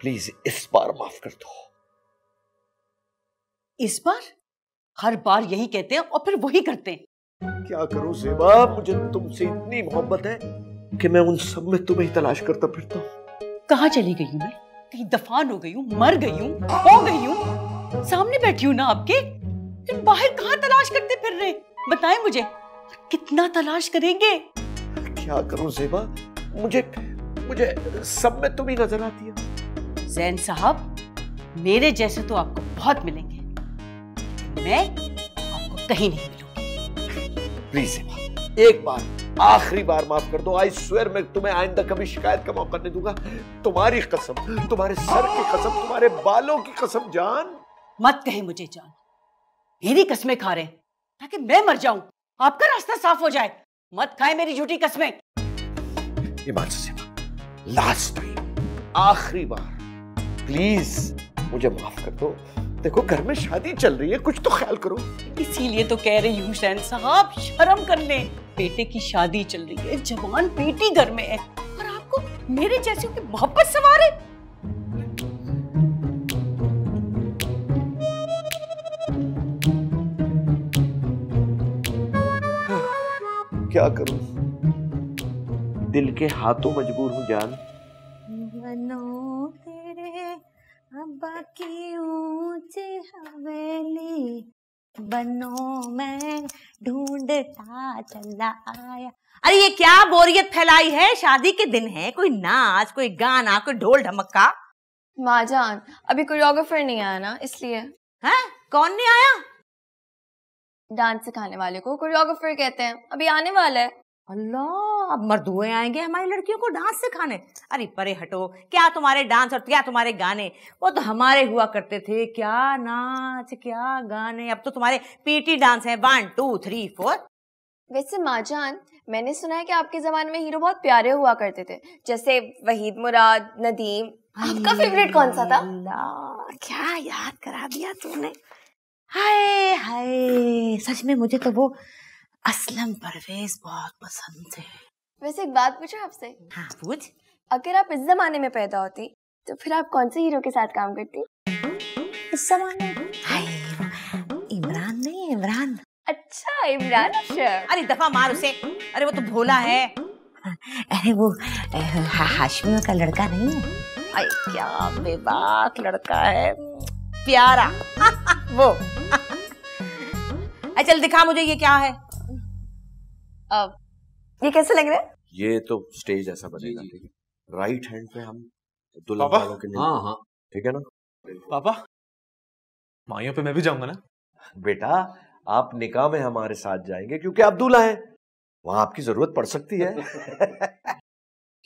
प्लीज़ इस बार माफ़ कर दो। इस बार? हर बार यही कहते हैं और फिर वही करते हैं। क्या करूँ जेबा मुझे तुमसे इतनी मोहब्बत है कि मैं उन सब में तुम्हें ही तलाश करता फिरता हूँ। कहाँ चली गई हूँ मैं? कहीं दफान हो गई हूँ मर गई हूँ हो गई हूँ। सामने बैठी हूँ ना आपके? तुम बाहर कहाँ तलाश करते फिर रहे? बताएँ मुझे कितना तलाश करेंगे? क्या करूँ जेबा मुझे मुझे सब में तुम ही नज़र आती है। जैन साहब मेरे जैसे तो आपको बहुत मिलेंगे। मैं आपको कहीं नहीं मिलूँगी। प्लीज़ एक बार आखिरी बार माफ़ कर दो। आई स्वेयर मैं तुम्हें आइंदा कभी शिकायत का मौका नहीं दूँगा। तुम्हारी कसम तुम्हारे सर की कसम तुम्हारे बालों की कसम जान। मत कहे मुझे जान। मेरी कस्में खा रहे ताकि मैं मर जाऊँ। आपका रास्ता साफ़ हो जाए। मत खाए मेरी झूठी कस्में। लास्ट टाइम आखिरी बार प्लीज़ मुझे माफ़ कर दो। देखो घर में शादी चल रही है कुछ तो ख्याल करो। इसीलिए तो कह रही हूँ हुसैन साहब शर्म कर ले बेटे की शादी चल रही है जवान बेटी घर में है। और आपको मेरे जैसे की मोहब्बत सवार है? क्या करूँ? दिल के हाथों मजबूर हूँ जान। अब्बा की ऊँची हवेली बनो मैं ढूंढता चला आया। अरे ये क्या बोरियत फैलाई है? शादी के दिन है कोई नाच कोई गाना कोई ढोल ढमक्का। माँ जान अभी कोरियोग्राफर नहीं आया ना इसलिए। हैं? कौन नहीं आया? डांस सिखाने वाले को कोरियोग्राफर कहते हैं। अभी आने वाला है। अल्लाह अब मर्दुए आएँगे हमारी लड़कियों को डांस सिखाने। अरे परे हटो क्या तुम्हारे डांस और क्या तुम्हारे गाने? वो तो हमारे हुआ करते थे। क्या नाच क्या गाने? अब तो तुम्हारे पीटी डांस है। वन टू थ्री फोर वैसे माँ जान मैंने सुना है कि आपके जमाने में हीरो बहुत प्यारे हुआ करते थे। जैसे वहीद मुराद नदीम। आपका फेवरेट कौन सा था? अल्लाह क्या याद करा दिया तूने? हाय हाय। सच में मुझे तो वो असलम परवेज बहुत पसंद थे। वैसे एक बात पूछो आपसे? हाँ पूछ। अगर आप इस जमाने में पैदा होती तो फिर आप कौन से हीरो के साथ काम करती? इस जमाने इमरान नहीं इमरान। अच्छा इमरान अरे दफ़ा मार उसे। अरे वो तो भोला है। अरे वो हा- हाशमियों का लड़का नहीं है। अरे क्या बेबाक लड़का है। प्यारा। *laughs* वो। अरे चल दिखा मुझे ये क्या है। अब ये कैसे लग रहा है? ये तो स्टेज ऐसा बनेगा ठीक है। राइट हैंड पे हम दुल्हन? वालों के हाँ हाँ। ठीक है ना? पापा? माइयों पे मैं भी जाऊँगा ना। बेटा आप निकाह में हमारे साथ जाएँगे क्योंकि आप दूल्हा हैं। वहाँ आपकी ज़रूरत पड़ सकती है। *laughs*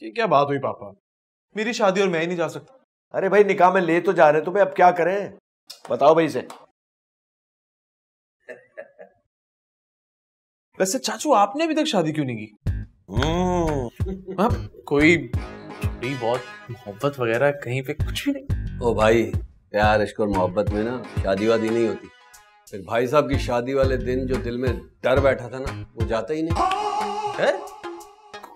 ये क्या बात हुई पापा? मेरी शादी और मैं ही नहीं जा सकता। अरे भाई निकाह में ले तो जा रहे हैं तुम्हें अब क्या करें? बताओ भाई से वैसे चाचू आपने अभी तक शादी क्यों नहीं की? हाँ, कोई थोड़ी बहुत मोहब्बत वगैरह कहीं पे कुछ भी नहीं। ओ भाई प्यार इश्क और मोहब्बत में ना शादी वादी नहीं होती। फिर भाई साहब की शादी वाले दिन जो दिल में डर बैठा था ना वो जाता ही नहीं। डर?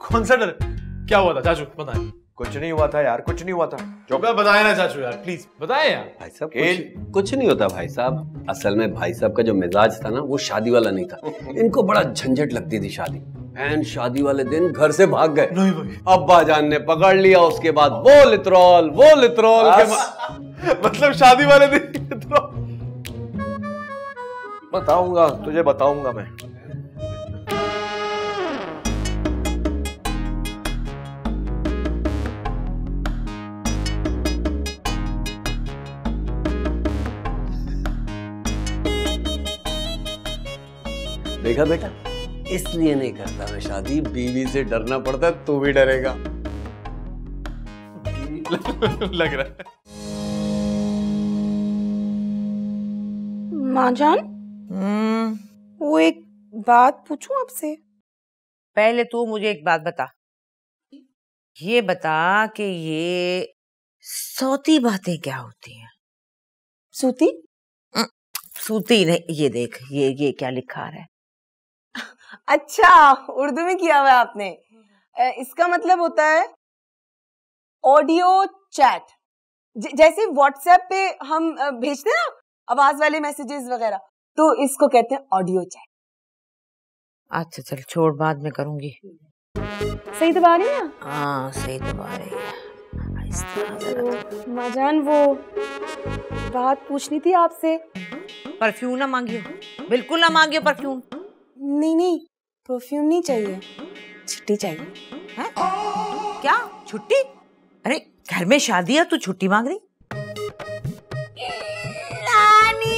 कौन सा डर? क्या हुआ था? चाचू बताएँ। कुछ नहीं हुआ था यार कुछ नहीं हुआ था। जो बताए ना चाचू यार। प्लीज़ बताएँ यार। भाई साहब कुछ, कुछ नहीं होता भाई साहब। असल में भाई साहब का जो मिजाज था ना वो शादी वाला नहीं था। *laughs* इनको बड़ा झंझट लगती थी शादी। बहन शादी वाले दिन घर से भाग गए। नहीं भाई। अब्बा जान ने पकड़ लिया उसके बाद वो लित्रोल वो लित्रोल के *laughs* मतलब शादी वाले दिन तो बताऊँगा तुझे बताऊँगा मैं। देखा बेटा? इसलिए नहीं करता मैं शादी। बीवी से डरना पड़ता है, तू भी डरेगा। *laughs* लग रहा है। माँ जान वो एक बात पूछूँ आपसे? पहले तू मुझे एक बात बता। ये बता कि ये सौती बातें क्या होती हैं? सूती? सूती नहीं ये देख ये ये क्या लिखा रहा है? अच्छा उर्दू में किया हुआ है आपने। इसका मतलब होता है ऑडियो चैट। जैसे व्हाट्सएप पे हम भेजते हैं ना आवाज़ वाले मैसेजेस वगैरह तो इसको कहते हैं ऑडियो चैट। अच्छा चल छोड़ बाद में करूँगी। सही दबा रही है हाँ सही दबा रही है। आहिस्ता जरा। माँ जान वो बात पूछनी थी आपसे। परफ्यूम ना मांगियो। बिल्कुल ना मांगियो परफ्यूम। नहीं नहीं परफ्यूम नहीं चाहिए। छुट्टी चाहिए। है? क्या? छुट्टी? अरे घर में शादी है तू छुट्टी मांग रही? नानी,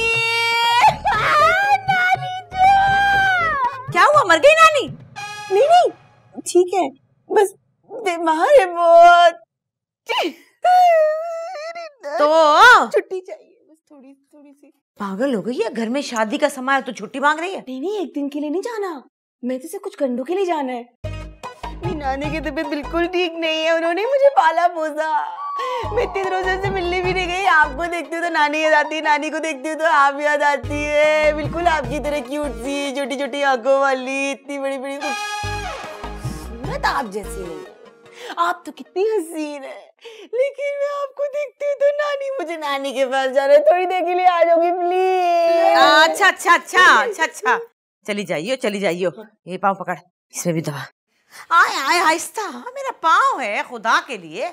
नानी क्या हुआ? मर गई नानी? नहीं नहीं ठीक है बस बीमार है बहुत। तो छुट्टी चाहिए बस थोड़ी थोड़ी सी। पागल हो गई है घर में शादी का समय है तो छुट्टी मांग रही है? नहीं नहीं एक दिन के लिए नहीं जाना। मैं तो सिर्फ़ कुछ घंटों के लिए जाना है। मेरी नानी की तबीयत बिल्कुल ठीक नहीं है उन्होंने मुझे पाला पोसा। मैं इतने दिनों से मिलने भी नहीं गई आपको देखती हूँ तो नानी याद आती है नानी को देखती हूँ तो आप याद आती है। बिल्कुल आपकी तरह क्यूट सी छोटी छोटी आँखों वाली इतनी बड़ी बड़ी खूबसूरत आप जैसी नहीं। है। आप तो कितनी हसीन है। लेकिन मैं आपको देखती हूँ तो नानी मुझे नानी के पास जाना है। थोड़ी देर के लिए आ जाओगी प्लीज़ अच्छा अच्छा अच्छा अच्छा अच्छा। चली जाइयो चली जाइयो। ये पाँव पकड़ इसमें भी दवा आए आए आहिस्ता। मेरा पाँव है खुदा के लिए।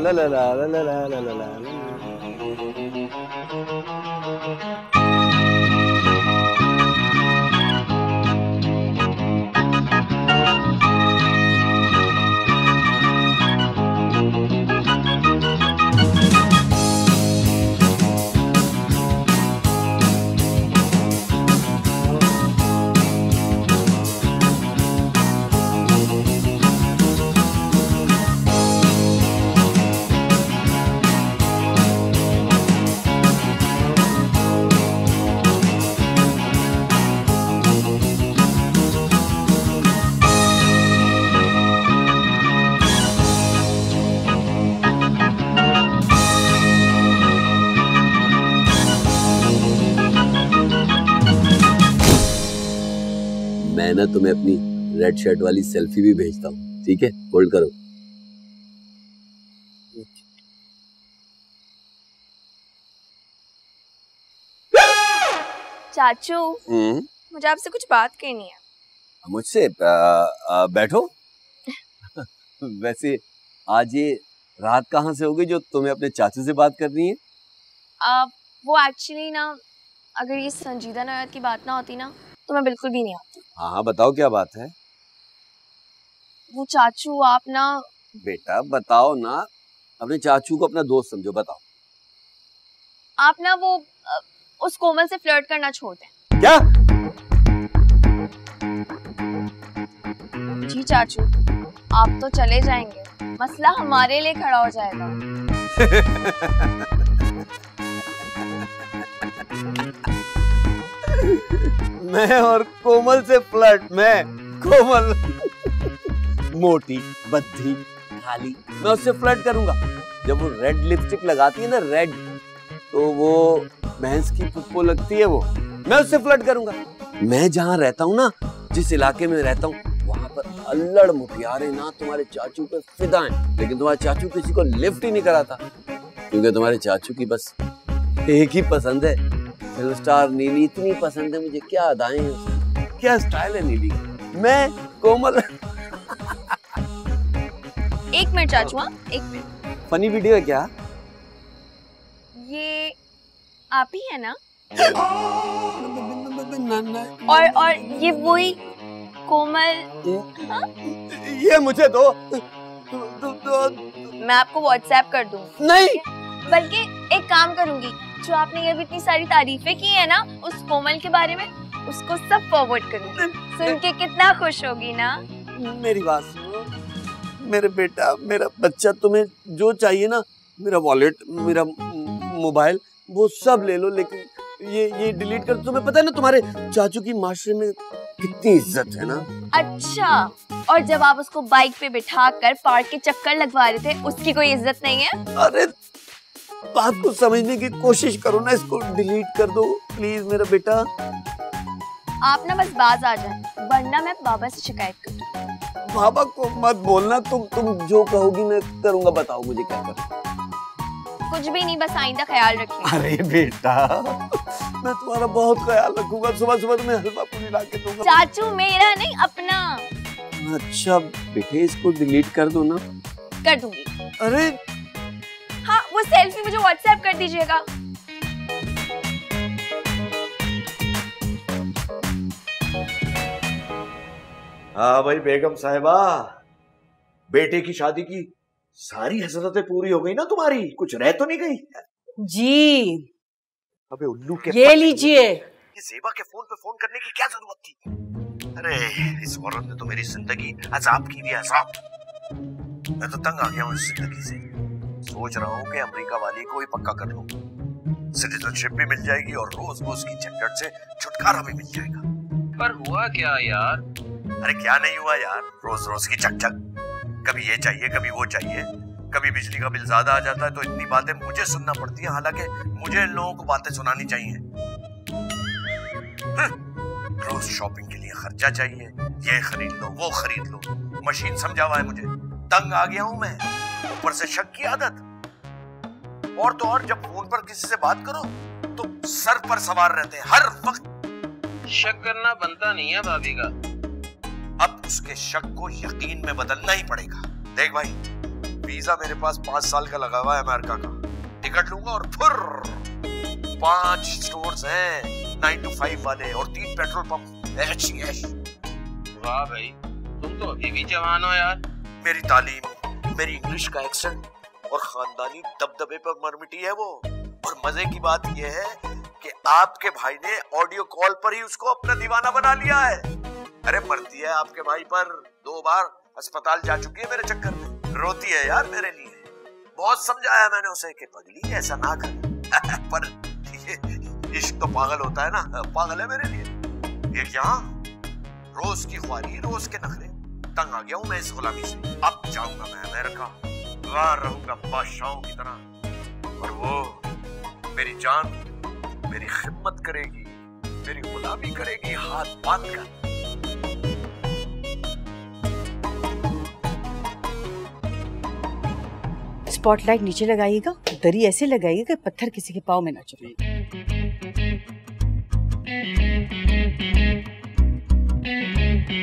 ला ला ला ला ला ला ला ला ला मैं तुम्हें अपनी रेड शर्ट वाली सेल्फी भी भेजता हूँ। ठीक है? होल्ड करो। चाचू हम्म? मुझे आपसे कुछ बात करनी है। मुझसे? बैठो। *laughs* वैसे आज ये रात कहाँ से हो गई जो तुम्हें अपने चाचू से बात करनी है? आ, वो एक्चुअली ना अगर ये संजीदा नायत की बात ना होती ना तो मैं बिल्कुल भी नहीं आती। हाँ हाँ बताओ क्या बात है? वो चाचू आप ना बेटा बताओ ना। अपने चाचू को अपना दोस्त समझो बताओ। आप ना वो उस कोमल से फ्लर्ट करना छोड़ दें। क्या? जी चाचू आप तो चले जाएँगे। मसला हमारे लिए खड़ा हो जाएगा। *laughs* मैं और कोमल से फ्लर्ट, मैं कोमल। मोटी, बद्धी काली मैं उससे फ्लर्ट करूँगा। जब वो रेड लिपस्टिक लगाती है ना रेड तो वो भैंस की पुप्पो लगती है वो। मैं उससे फ्लर्ट करूँगा। मैं जहाँ रहता हूँ ना, जिस इलाके में रहता हूँ, वहाँ पर अल्लड़ मुटियारे ना तुम्हारे चाचू पे फिदा हैं। लेकिन तुम्हारा चाचू किसी को लिफ्ट ही नहीं कराता, क्योंकि तुम्हारे चाचू की बस एक ही पसंद है। फ़िल्म स्टार नीली इतनी पसंद है मुझे क्या अदाएँ हैं क्या स्टाइल है नीली मैं कोमल एक मिनट चाचू हाँ। एक मिनट। फनी वीडियो है क्या? ये आप ही है ना? और और ये वही कोमल हाँ? ये मुझे दो। मैं आपको व्हाट्सएप कर दूँ। नहीं। बल्कि एक काम करूँगी। जो आपने ये अभी इतनी सारी तारीफें की है ना उस कोमल के बारे में उसको सब फॉरवर्ड करूँगी सुन के कितना खुश होगी ना? मेरी बात सुनो। मेरे बेटा मेरा बच्चा तुम्हें जो चाहिए ना मेरा वॉलेट मेरा मोबाइल वो सब ले लो लेकिन ये ये डिलीट कर तुम्हें पता है ना तुम्हारे चाचू की माशरे में कितनी इज़्ज़त है ना? अच्छा और जब आप उसको बाइक पे बिठा कर पार्क के चक्कर लगवा रहे थे उसकी कोई इज़्ज़त नहीं है? अरे बात को समझने की कोशिश करो ना इसको डिलीट कर दो। प्लीज़ मेरा बेटा। आप ना बस बाज आ जाए वरना मैं बाबा से शिकायत करूँ बाबा को मत बोलना तुम तुम जो कहोगी मैं करूँगा बताओ मुझे क्या करना कुछ भी नहीं बस आइंदा ख्याल रखिए। अरे बेटा मैं तुम्हारा बहुत ख्याल रखूँगा सुबह सुबह तुम्हें हलवा पूरी ला के दूँगा। चाचू मेरा नहीं अपना। अच्छा बेटे इसको डिलीट कर दो ना। कर दूँगी। अरे हाँ वो सेल्फी मुझे व्हाट्सएप कर दीजिएगा। हाँ भाई बेगम साहिबा। बेटे की शादी की सारी हसरतें पूरी हो गई ना तुम्हारी? कुछ रह तो नहीं गई? जी। अबे उल्लू के ये लीजिए। ये जेबा के फ़ोन पे फ़ोन करने की क्या ज़रूरत थी? अरे इस औरत ने तो मेरी ज़िंदगी अजाब की भी अजाब। मैं तो तंग आ गया हूँ इस ज़िंदगी से। सोच रहा हूँ कि अमेरिका वाली को ही पक्का कर लूँ सिटीजनशिप भी मिल जाएगी और रोज रोज की झंझट से छुटकारा भी मिल जाएगा। पर हुआ क्या यार? अरे क्या नहीं हुआ यार? रोज रोज की चकचक कभी ये चाहिए कभी वो चाहिए। कभी बिजली का बिल ज़्यादा आ जाता है तो इतनी बातें मुझे सुनना पड़ती है हालाँकि मुझे इन लोगों को बातें सुनानी चाहिए। हम्म, रोज शॉपिंग के लिए खर्चा चाहिए। ये खरीद लो वो खरीद लो। मशीन समझा हुआ है मुझे। तंग आ गया हूँ मैं। ऊपर से शक की आदत। और तो और जब फ़ोन पर किसी से बात करो तो सर पर सवार रहते हैं हर वक्त। शक करना बनता नहीं है भाभी का। अब उसके शक को यकीन में बदलना ही पड़ेगा। देख भाई वीज़ा मेरे पास पाँच साल का लगा हुआ है अमेरिका का। टिकट लूँगा और फिर पाँच स्टोर्स हैं नाइन टू फाइव वाले और तीन पेट्रोल पंप। ऐश ऐश वाह भाई तुम तो अभी भी जवान हो यार। मेरी तालीम, मेरी इंग्लिश का एक्सेंट और खानदानी दबदबे पर मरमिटी है वो। और मज़े की बात यह है कि आपके भाई ने ऑडियो कॉल पर ही उसको अपना दीवाना बना लिया है। अरे मरती है आपके भाई पर, दो बार अस्पताल जा चुकी है मेरे चक्कर में। रोती है यार मेरे लिए। बहुत समझाया मैंने उसे कि पगली, ऐसा ना कर। *laughs* पर इश्क तो पागल होता है ना। पागल है मेरे लिए। ये क्या? रोज की ख्वारी, रोज के नखरे। तंग आ गया हूँ मैं इस गुलामी से। अब जाऊँगा मैं अमेरिका। वहाँ रहूँगा बादशाहों की तरह। और वो मेरी जान, मेरी खिदमत करेगी, मेरी गुलामी करेगी, हाथ बाँध कर। स्पॉटलाइट नीचे लगाइएगा, दरी ऐसे लगाइएगा कि पत्थर किसी के पाँव में ना चले।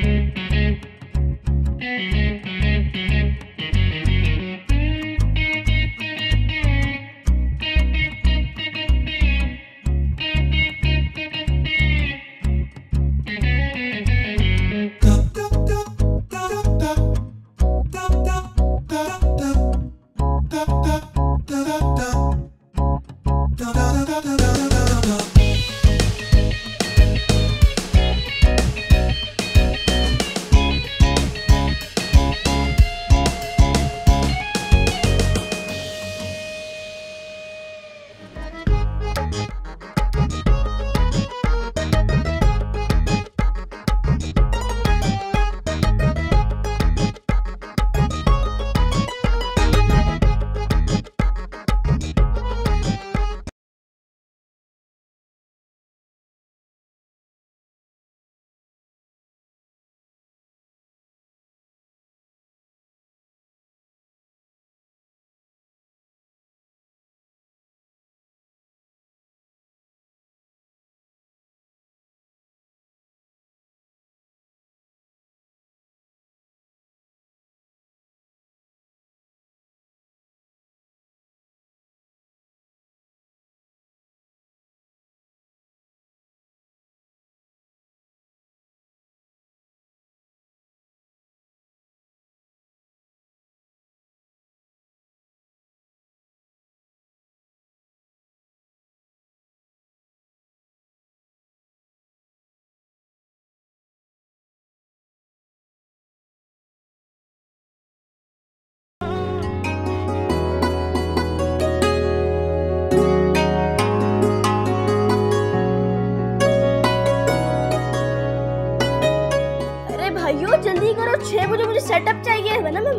अरे Thank you.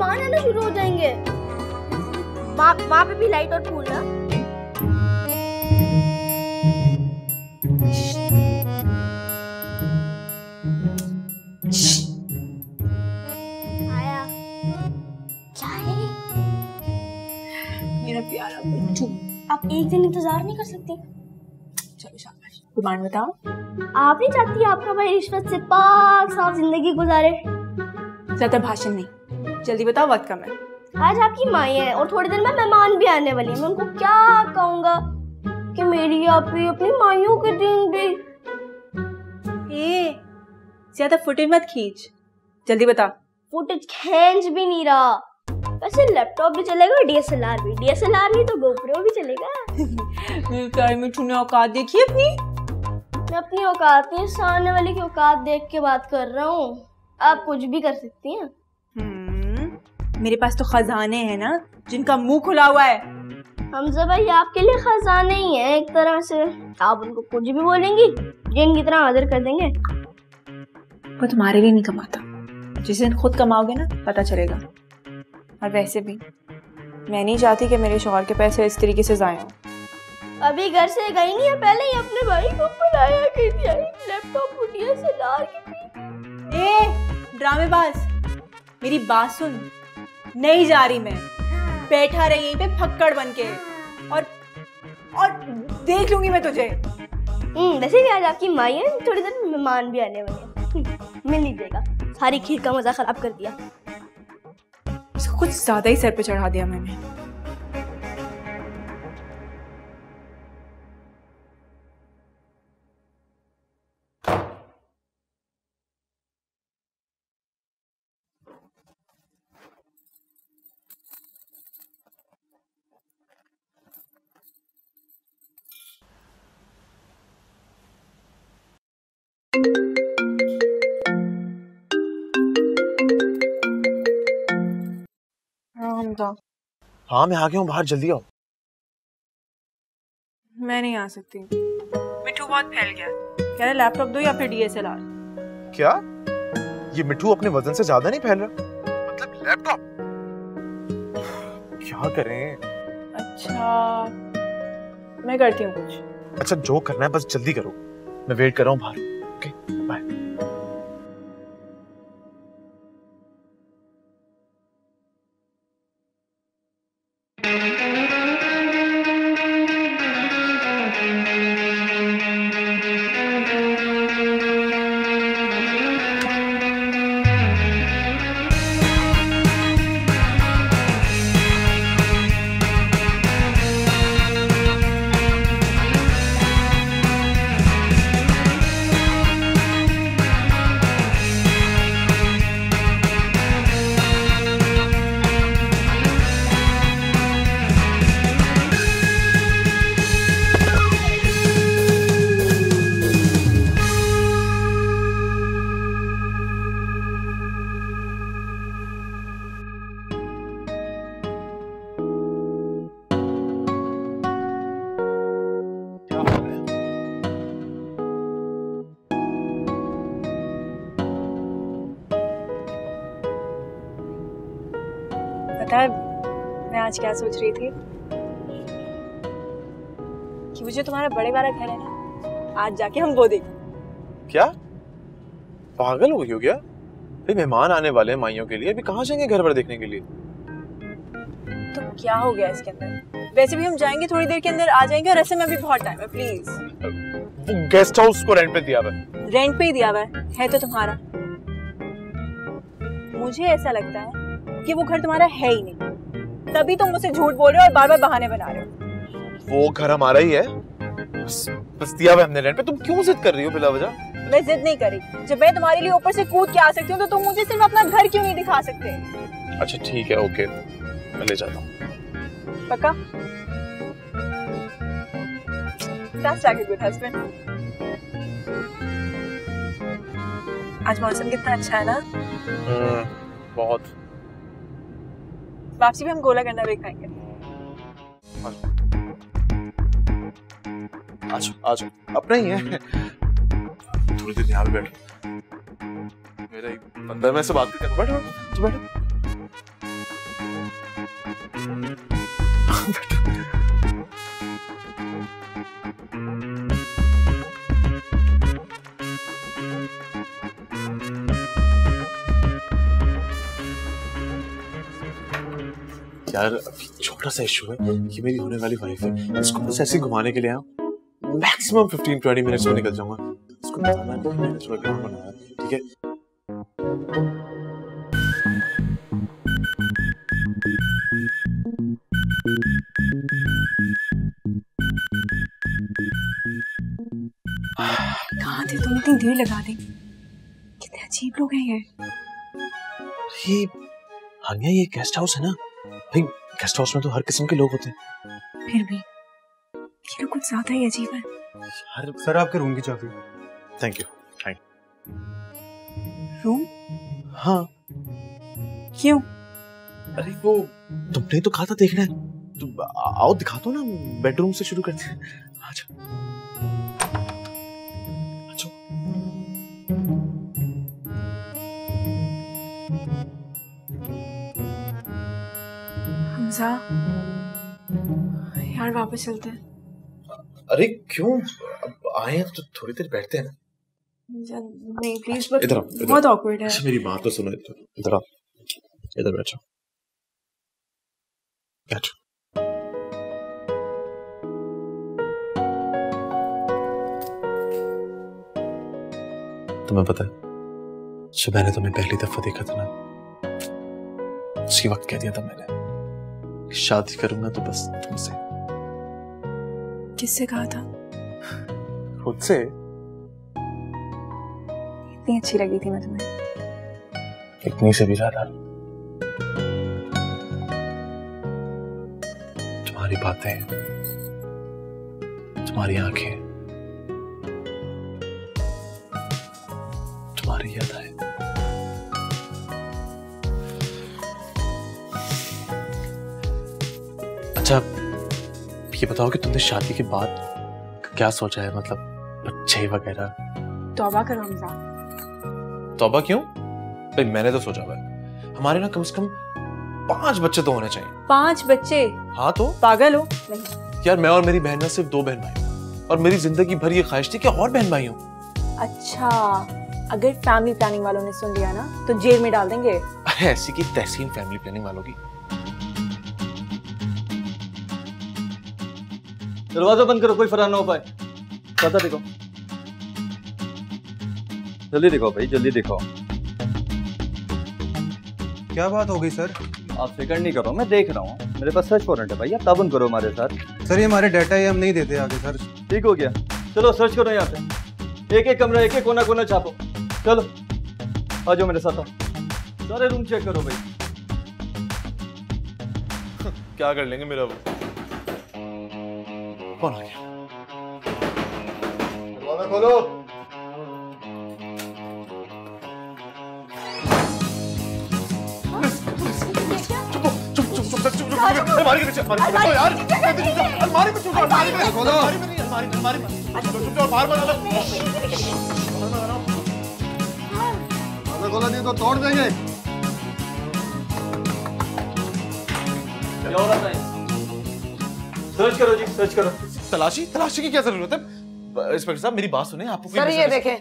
मेहमान आना शुरू हो जाएँगे। वहाँ पे भी लाइट और फूल ना? आप एक दिन इंतज़ार नहीं कर सकते। चलो शाबाश। बताओ। आप नहीं चाहती आपका भाई रिश्वत से पाक साफ़ ज़िंदगी गुजारे। ज़्यादा भाषण नहीं। जल्दी बताओ वक्त कम है। आज आपकी माई है और थोड़ी देर में मेहमान भी आने वाली है। मैं उनको क्या कहूँगा कि मेरी आप भी अपनी माइयों के दिन भी। ए ज़्यादा फुटेज मत खींच। जल्दी बता फुटेज खींच भी नहीं रहा। वैसे लैपटॉप भी चलेगा डीएसएलआर भी। डीएसएलआर नहीं तो गोप्रो भी चलेगा। मेरे प्यारे मिट्टू ने औकात देखी अपनी? मैं अपनी औकात नहीं सामने वाले की औकात देख के बात कर रहा हूँ। आप कुछ भी कर सकती हैं। मेरे पास तो खजाने हैं ना जिनका मुँह खुला हुआ है। हमजा भाई आपके लिए खजाने ही है एक तरह से। आप उनको कुछ भी बोलेंगी जिन की तरह हाजिर कर देंगे। वो तुम्हारे लिए नहीं कमाता। जिस दिन खुद कमाओगे ना पता चलेगा। और वैसे भी मैं नहीं चाहती कि मेरे शोहर के पैसे इस तरीके से जाए। हों अभी घर से गई नहीं है पहले ही अपने भाई को बुलाया कि लैपटॉप को डीएसएलआर की ए ड्रामेबाज मेरी बात सुन। नहीं जा रही मैं। बैठा रही यहीं पे फक्कड़ बन के। और और देख लूँगी मैं तुझे। हम्म वैसे भी आज आपकी माई है थोड़ी देर मेहमान भी आने वाले हैं। नहीं मिल लीजिएगा। सारी खीर का मज़ा खराब कर दिया। इसको कुछ ज़्यादा ही सर पे चढ़ा दिया मैंने। हाँ हमजा हाँ मैं आ गया हूँ बाहर जल्दी आओ। मैं नहीं आ सकती। मिठू बहुत फैल गया। कह रहा लैपटॉप दो या फिर डीएसएलआर क्या? ये मिठू अपने वज़न से ज़्यादा नहीं फैल रहा? मतलब लैपटॉप क्या करें? अच्छा मैं करती हूँ कुछ। अच्छा जो करना है बस जल्दी करो। मैं वेट कर रहा हूँ बाहर। ओके बाय आज क्या सोच रही थी? कि वो जो तुम्हारा बड़े वाला घर है ना आज जाके हम वो देखें। क्या? पागल हो गई हो क्या? भाई मेहमान आने वाले हैं माइयों के लिए अभी कहाँ जाएँगे घर पर देखने के लिए? तो क्या हो गया इसके अंदर? वैसे भी हम जाएँगे थोड़ी देर के अंदर आ जाएँगे और ऐसे में अभी बहुत टाइम है प्लीज़ वो गेस्ट हाउस को रेंट पे दिया हुआ है। रेंट पे ही दिया हुआ है है तो तुम्हारा। मुझे ऐसा लगता है कि वो घर तुम्हारा है ही नहीं। तभी तुम मुझसे झूठ बोल रहे हो और बार बार बहाने बना रहे हो। वो घर हमारा ही है। बस बस दिया हमने रेंट पे। तुम क्यों जिद कर रही हो बिला वजह? मैं जिद नहीं करी जब मैं तुम्हारे लिए ऊपर से कूद के आ सकती हूँ तो तुम मुझे सिर्फ़ अपना घर क्यों नहीं दिखा सकते? अच्छा ठीक है ओके। मैं ले जाता हूँ। पक्का? Sounds like a good husband. आज मौसम कितना अच्छा है ना? हम्म, बहुत। वापसी भी हम गोला गंडा भी खाएँगे आज आज, अपना ही है। थोड़ी देर यहाँ बैठो। मेरा एक बंदा मैं से बात भी कर बैठो बैठो बैठो। यार अभी छोटा सा इशू है ये मेरी होने वाली वाइफ है। इसको बस ऐसे घुमाने के लिए आया मैक्सिमम 15 20 मिनट्स में निकल जाऊँगा। इसको बताना नहीं कि मैंने थोड़ा ग्राउंड बनाया है, ठीक है? कहाँ थे तुम? इतनी देर लगा दी। कितने अजीब लोग हैं ये। ये हानिया ये गेस्ट हाउस है ना? भाई गेस्ट हाउस में तो हर किस्म के लोग होते हैं। फिर भी ये लोग कुछ ज़्यादा ही अजीब है। यार सर आपके रूम की चाबी। थैंक यू थैंक रूम हाँ। क्यों? अरे वो तुमने तो कहा था देखना है। तुम आओ दिखा दो ना बेडरूम से शुरू करते हैं। आजा *laughs* आजा हमजा यार वापस चलते हैं। अरे क्यों? अब आए हैं तो थोड़ी देर बैठते हैं ना। नहीं प्लीज़ बट इधर बहुत awkward है। अच्छा, मेरी बात तो सुनो इधर इधर इधर बैठो। बैठो। तुम्हें पता है जब मैंने तुम्हें पहली दफ़ा देखा था ना। उसी वक्त कह दिया था मैंने। शादी करूँगा तो बस तुमसे। किससे कहा था? खुद से। इतनी अच्छी लगी थी मैं तुम्हें इतनी से भी ज़्यादा। तुम्हारी बातें तुम्हारी आँखें तुम्हारी यादें अच्छा ये बताओ कि तुमने शादी के बाद क्या सोचा है? मतलब बच्चे वगैरह। तौबा करो हमजा तौबा क्यों? भाई मैंने तो सोचा हुआ हमारे ना कम से कम पाँच बच्चे तो होने चाहिए। पाँच बच्चे? हाँ तो? पागल हो? नहीं। यार मैं और मेरी बहन में सिर्फ़ दो बहन भाई और मेरी ज़िंदगी भर ये ख्वाहिश थी कि और बहन भाई हों। अच्छा अगर फैमिली प्लानिंग वालों ने सुन लिया ना तो जेल में डाल देंगे। अरे ऐसी की तहसीन फैमिली प्लानिंग वालों की। दरवाज़ा बंद करो कोई फरार ना हो पाए। पता देखो। जल्दी दिखाओ भाई जल्दी दिखाओ। क्या बात हो गई सर? आप फ़िक्र नहीं करो मैं देख रहा हूँ। मेरे पास सर्च वारंट है भाई आप ताबन करो हमारे साथ। सर ये हमारे डाटा ये हम नहीं देते आगे सर। ठीक हो गया। चलो सर्च करो यहाँ पे। एक एक कमरा एक एक कोना कोना छापो। चलो आ जाओ मेरे साथ आओ। सारे रूम चेक करो भाई। क्या कर लेंगे मेरा वो? कौन आ गया? दरवाज़ा खोलो। अलमारी के पीछे यार अलमारी में छुपो अलमारी में खोलो अलमारी में नहीं अलमारी में अलमारी में छुप जाओ बाहर मत आना दरवाज़ा खोला नहीं तो तोड़ देंगे। क्या हो रहा सर्च करो जी सर्च करो। तलाशी? तलाशी की क्या ज़रूरत है? इंस्पेक्टर साहब मेरी बात सुने आपको सर ये देखें।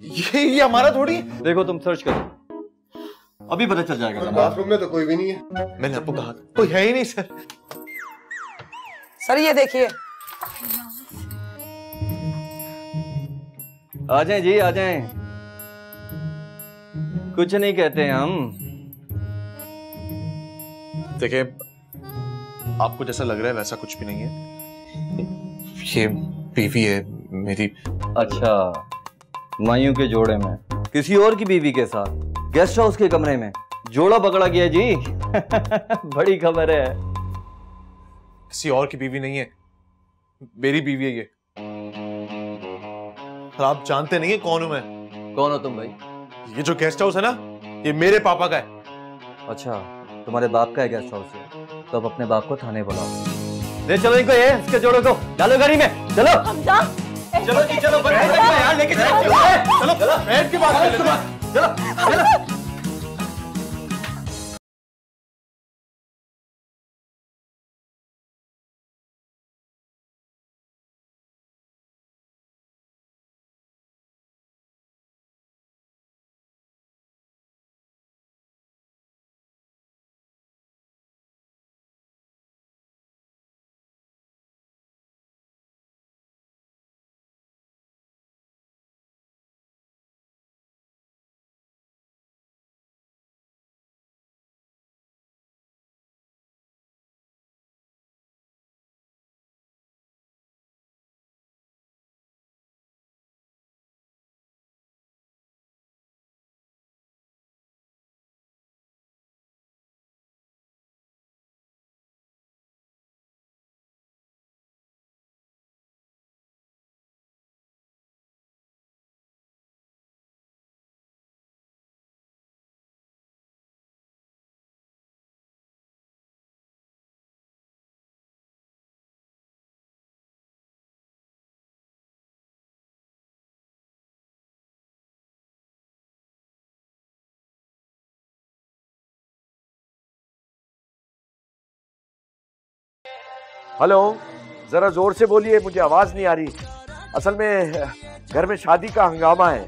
ये ये हमारा थोड़ी देखो तुम सर्च करो। अभी पता चल जाएगा। बाथरूम में तो कोई भी नहीं है। मैंने आपको कहा था, कोई है ही नहीं सर। सर ये देखिए। आ जाएँ जी आ जाएँ। कुछ नहीं कहते हम। देखिए आपको जैसा लग रहा है वैसा कुछ भी नहीं है। ये बीवी है मेरी। अच्छा माइयों के जोड़े में। किसी और की बीवी के साथ गेस्ट हाउस के कमरे में। जोड़ा पकड़ा गया जी। *laughs* बड़ी खबर है। किसी और की बीवी नहीं है। मेरी बीवी है ये। और आप जानते नहीं है कौन हूँ मैं? कौन हो तुम भाई? ये जो गेस्ट हाउस है ना ये मेरे पापा का है। अच्छा तुम्हारे बाप का है गेस्ट हाउस है तो अब अपने बाप को थाने बुलाओ। ले चलो इनको ये इसके जोड़ों को। डालो गाड़ी में चलो। चलो जी चलो यार लेके चलो। चलो चलो बैठ के बात चलो चलो चलो चलो। चलो हेलो जरा ज़ोर से बोलिए मुझे आवाज़ नहीं आ रही। असल में घर में शादी का हंगामा है।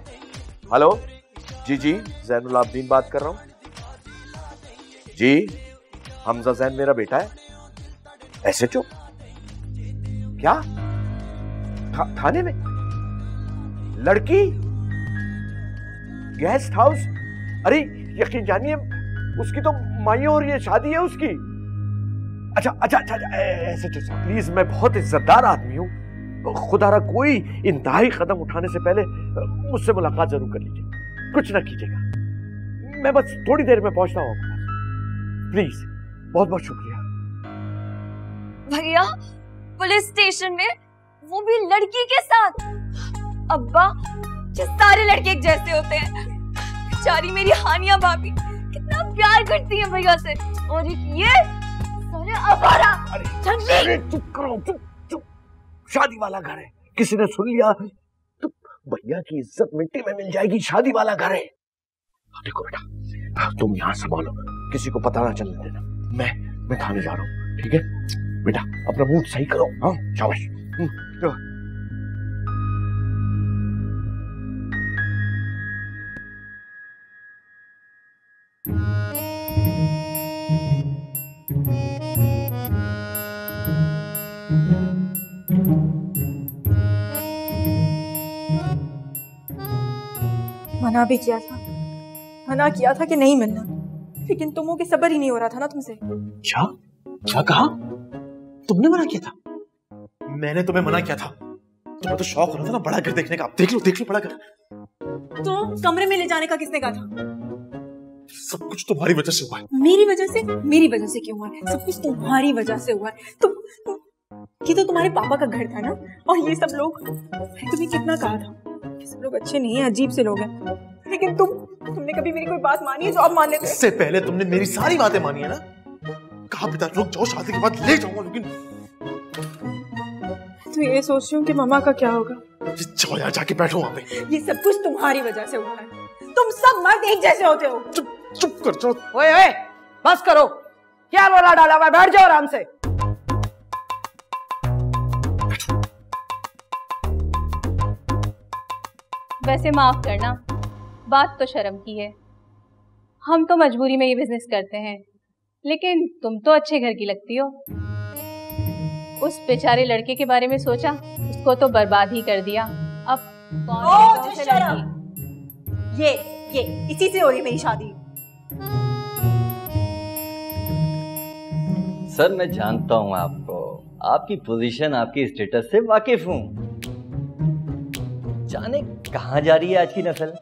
हेलो? जी जी जैनुल आबदीन बात कर रहा हूँ। जी हमजा जैन मेरा बेटा है। ऐसे चो क्या? था, थाने में? लड़की? Guest house? अरे यकीन जानिए उसकी तो माइयों और ये शादी है उसकी। अच्छा अच्छा अच्छा, ऐसे चो प्लीज़ मैं बहुत इज्जतदार आदमी हूँ। खुदारा कोई इंतहाई कदम उठाने से पहले मुझसे मुलाकात ज़रूर कर लीजिए। कुछ ना कीजिएगा। मैं बस थोड़ी देर में पहुँचता हूँ प्लीज़ बहुत बहुत शुक्रिया। भैया पुलिस स्टेशन में वो भी लड़की के साथ। अब्बा ये सारे लड़के एक जैसे होते हैं। बेचारी मेरी हानिया भाभी कितना प्यार करती है भैया से। और एक ये अरे चुप करो चुप चुप। शादी वाला घर है। किसी ने सुन लिया? तो भैया की इज़्ज़त मिट्टी में मिल जाएगी शादी वाला घर है। हाँ, देखो बेटा तुम यहाँ संभालो। किसी को पता ना चलने देना। मैं मैं थाने जा रहा हूँ ठीक है? बेटा अपना मूड सही करो। हाँ शाबाश। मना भी किया था। मना किया था कि नहीं मिलना। लेकिन तुमों के सबर ही नहीं हो रहा था ना तुमसे। क्या? क्या कहा? तुमने मना किया था? मैंने तुम्हें मना किया था। तुम्हें तो शौक हो रहा था ना बड़ा घर देखने का। देख लो देख लो बड़ा घर तो कमरे में ले जाने का किसने कहा था? सब कुछ तुम्हारी वजह से हुआ है। मेरी वजह से? मेरी वजह से क्यों हुआ है? सब कुछ तुम्हारी वजह से हुआ है। तुम ये तो तुम्हारे पापा का घर था ना? और ये सब लोग तुम्हें कितना कहा था? सब लोग अच्छे नहीं हैं अजीब से लोग हैं। लेकिन तुम तुमने कभी मेरी कोई बात मानी है जो अब मान लेते इससे पहले तुमने मेरी सारी बातें मानी है ना? कहा बेटा रुक जाओ शादी के बाद ले जाऊँगा लेकिन तो ये सोच रही हूँ कि मम्मा का क्या होगा। ये जाओ यार जाके बैठो वहाँ पे। ये सब कुछ तुम्हारी वजह से हुआ है। तुम सब मर्द एक जैसे होते हो। चुप चुप कर जाओ। ओए ओए बस करो। क्या रोला डाला हुआ बैठ जाओ आराम से। वैसे माफ़ करना बात तो शर्म की है। हम तो मजबूरी में ये बिज़नेस करते हैं लेकिन तुम तो अच्छे घर की लगती हो। उस बेचारे लड़के के बारे में सोचा उसको तो बर्बाद ही कर दिया। अब कौन ओ, है कौन से just ये ये इसी से हो रही मेरी शादी। सर मैं जानता हूँ आपको। आपकी पोजीशन आपकी स्टेटस से वाकिफ हूँ। जाने कहाँ जा रही है आज की नस्ल?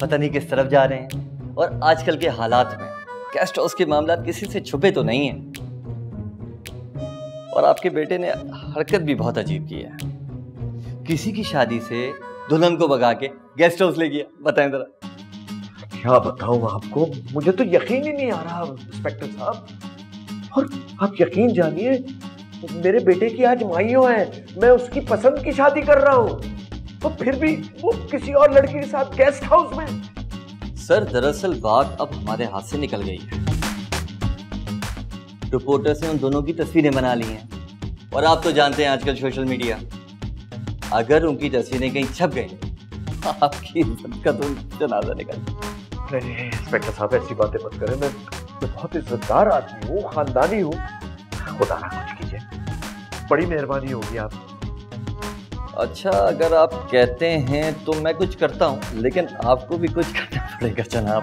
पता नहीं किस तरफ़ जा रहे हैं। और आजकल के हालात में गेस्ट हाउस के मामला किसी से छुपे तो नहीं है। और आपके बेटे ने हरकत भी बहुत अजीब की है। किसी की शादी से दुल्हन को भगा के गेस्ट हाउस ले गया। बताएँ जरा। क्या बताऊँ आपको? मुझे तो यकीन ही नहीं आ रहा, इंस्पेक्टर साहब। और आप यकीन जानिए, मेरे बेटे की आज माइयों है। मैं उसकी पसंद की शादी कर रहा हूँ। तो फिर भी वो किसी और लड़की के साथ गेस्ट हाउस में। सर दरअसल बात अब हमारे हाथ से निकल गई है। रिपोर्टर्स ने उन दोनों की तस्वीरें बना ली हैं। और आप तो जानते हैं आजकल सोशल मीडिया अगर उनकी तस्वीरें कहीं छप गई आपकी इज़्ज़त का तो जनाजा निकल नहीं इंस्पेक्टर साहब ऐसी बातें मत करें। मैं, मैं बहुत इज्जतदार आदमी हूँ खानदानी हूँ। खुदा ना कुछ कीजिए। बड़ी मेहरबानी होगी आप अच्छा अगर आप कहते हैं तो मैं कुछ करता हूँ लेकिन आपको भी कुछ करना *laughs* पड़ेगा जनाब।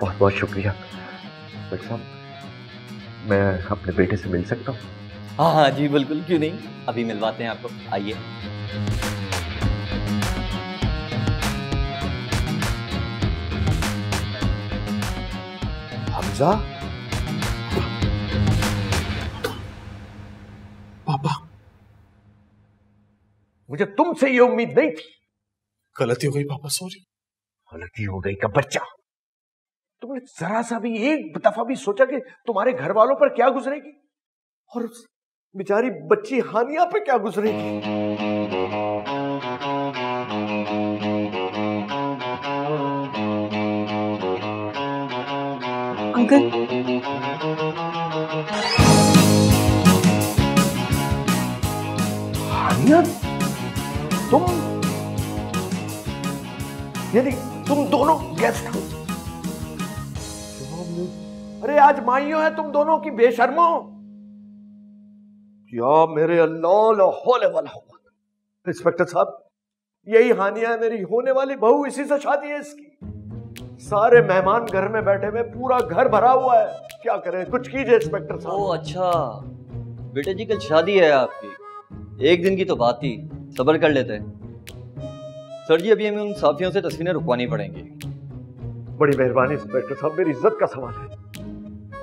बहुत बहुत शुक्रिया। इंस्पेक्टर साहब मैं अपने बेटे से मिल सकता हूँ? हाँ हाँ जी बिल्कुल क्यों नहीं? अभी मिलवाते हैं आपको। आइए। हमजा? पापा। मुझे तुमसे ये उम्मीद नहीं थी। गलती हो गई पापा सॉरी। गलती हो गई का बच्चा। तुमने जरा सा भी एक दफ़ा भी सोचा कि तुम्हारे घर वालों पर क्या गुजरेगी? और बेचारी बच्ची हानिया पे क्या गुजरेगी? अंकल। हानिया? तुम यानी तुम दोनों गेस्ट हो। अरे आज माइयों है, तुम दोनों की बेशर्मो या मेरे अल्लाह इंस्पेक्टर साहब, यही हानिया है मेरी होने वाली बहू, इसी से शादी है इसकी। सारे मेहमान घर में बैठे हुए, पूरा घर भरा हुआ है। क्या करें, कुछ कीजिए इंस्पेक्टर साहब। ओ अच्छा। बेटे जी, कल शादी है आपकी। एक दिन की तो बात थी सबर कर लेते हैं। सर जी अभी हमें उन साफियों से तस्वीरें रुकवानी पड़ेंगी। बड़ी मेहरबानी इंस्पेक्टर साहब मेरी इज़्ज़त का सवाल है।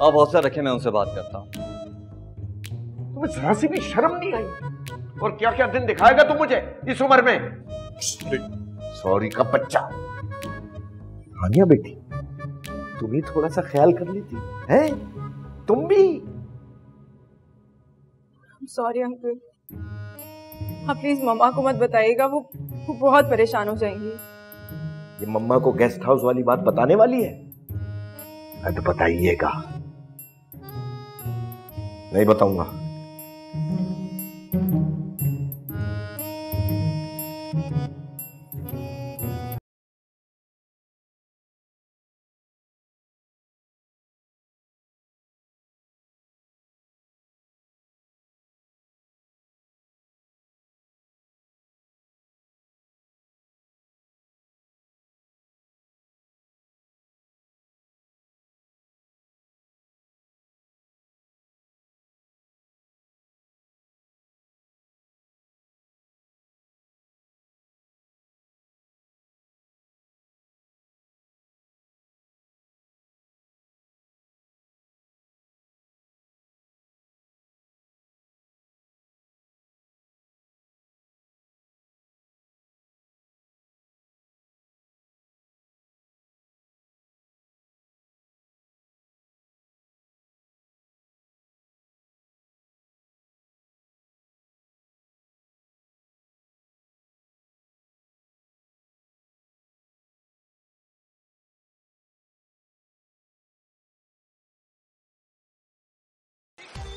आप हौसला रखें मैं उनसे बात करता हूँ। तुम्हें जरा सी भी शर्म नहीं आई? और क्या क्या दिन दिखाएगा तुम मुझे इस उम्र में? सॉरी का बच्चा। हानिया बेटी। तुम ही थोड़ा सा ख्याल कर लेती है। तुम भी? सॉरी अंकल आप प्लीज़ मम्मा को मत बताइएगा, वो वो बहुत परेशान हो जाएँगी। ये मम्मा को गेस्ट हाउस वाली बात बताने वाली है? मैं तो बताइएगा। नहीं बताऊँगा।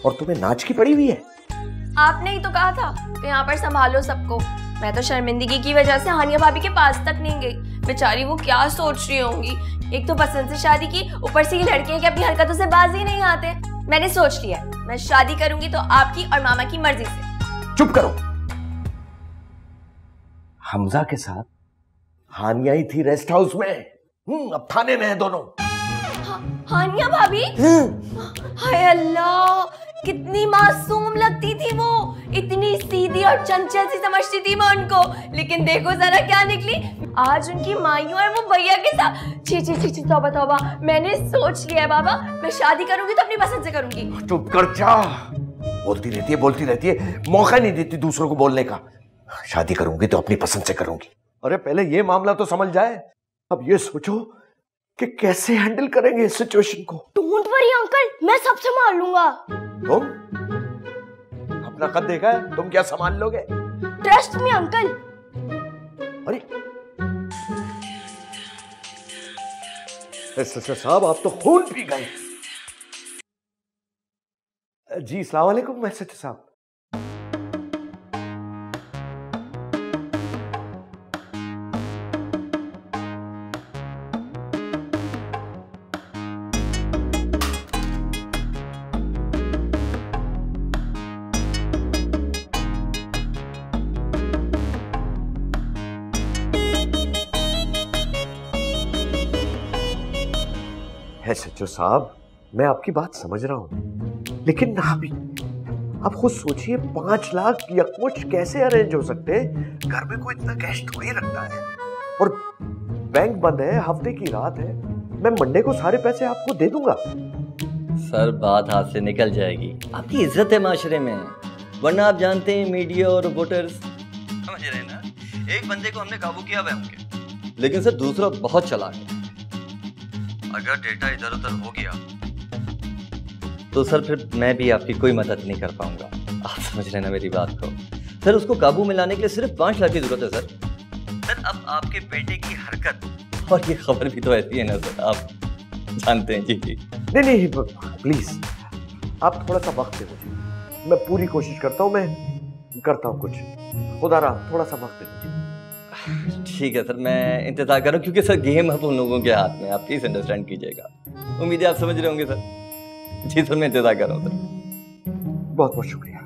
और तुम्हें नाच की पड़ी हुई है? आपने ही तो कहा था कि यहाँ पर संभालो सबको। मैं तो शर्मिंदगी की वजह से हानिया भाभी के पास तक नहीं गई। बेचारी वो क्या सोच रही होंगी? एक तो पसंद से शादी की ऊपर से ये लड़के कि अपनी हरकतों से बाज ही नहीं आते। मैंने सोच लिया मैं शादी करूँगी तो आपकी और मामा की मर्ज़ी से। चुप करो। हमजा के साथ हानिया ही थी रेस्ट हाउस में। हम्म अब थाने में है दोनों। हानिया भाभी? हाय अल्लाह कितनी मासूम लगती थी वो। इतनी सीधी और चंचल सी समझती थी मैं उनको। लेकिन देखो जरा क्या निकली। आज उनकी माइयों और वो भैया के साथ छी छी छी छी तौबा तौबा। मैंने सोच लिया है बाबा, मैं शादी करूँगी तो अपनी पसंद से करूँगी। चुप कर जा। बोलती रहती है, बोलती रहती है। मौका नहीं देती दूसरों को बोलने का। शादी करूँगी तो अपनी पसंद से करूँगी। अरे पहले ये मामला तो समझ जाए। अब ये सोचो कि कैसे हैंडल करेंगे इस सिचुएशन को? डोंट वरी अंकल मैं सब संभाल लूँगा। तुम? अपना कद देखा है? तुम क्या संभाल लोगे? ट्रस्ट मी अंकल अरे। साहब आप तो खून पी गए। जी सलाम वालेकुम मैसेज साहब। सच्चो साहब, मैं आपकी बात समझ रहा हूँ। लेकिन अभी आप खुद सोचिए, पाँच लाख या कुछ कैसे अरेंज हो सकते हैं? घर में कोई इतना कैश थोड़ी रखता है। और बैंक बंद है, हफ़्ते की रात है। मैं मंडे को सारे पैसे आपको दे दूँगा। सर, बात हाथ से निकल जाएगी। आपकी इज़्ज़त है माशरे में। वरना आप जानते हैं मीडिया और रिपोर्टर्स समझ रहे ना? एक बंदे को हमने काबू किया हुआ लेकिन सर, दूसरा बहुत चलाक है। अगर डेटा इधर उधर हो गया। तो सर फिर मैं भी आपकी कोई मदद नहीं कर पाऊँगा। आप समझ रहे हैं ना मेरी बात को। सर उसको काबू में लाने के लिए सिर्फ़ पाँच लाख की ज़रूरत है सर। सर अब आपके बेटे की हरकत। और ये खबर भी तो ऐसी है ना सर आप जानते हैं जी जी। नहीं नहीं प्लीज़ आप थोड़ा सा वक्त दे मुझे मैं पूरी कोशिश करता हूँ मैं करता हूँ कुछ। खुदा रहा थोड़ा सा वक्त दे मुझे ठीक है सर मैं इंतज़ार कर रहा हूँ क्योंकि सर गेम अब उन लोगों के हाथ में आप प्लीज़ अंडरस्टैंड कीजिएगा। उम्मीद है आप समझ रहे होंगे सर। जी सर मैं इंतज़ार कर रहा हूँ सर। बहुत बहुत शुक्रिया।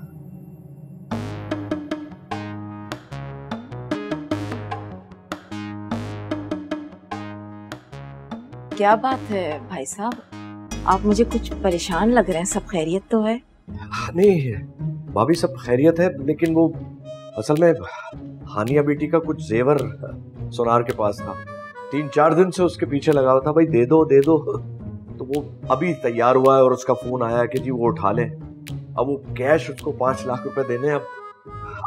क्या बात है भाई साहब? आप मुझे कुछ परेशान लग रहे हैं सब खैरियत तो है नहीं भाभी सब खैरियत है लेकिन वो असल में हानिया बेटी का कुछ जेवर सोनार के पास था। तीन चार दिन से उसके पीछे लगा हुआ था भाई दे दो दे दो। तो वो अभी तैयार हुआ है और उसका फ़ोन आया कि जी वो उठा ले। अब वो कैश उसको पाँच लाख रुपए देने अब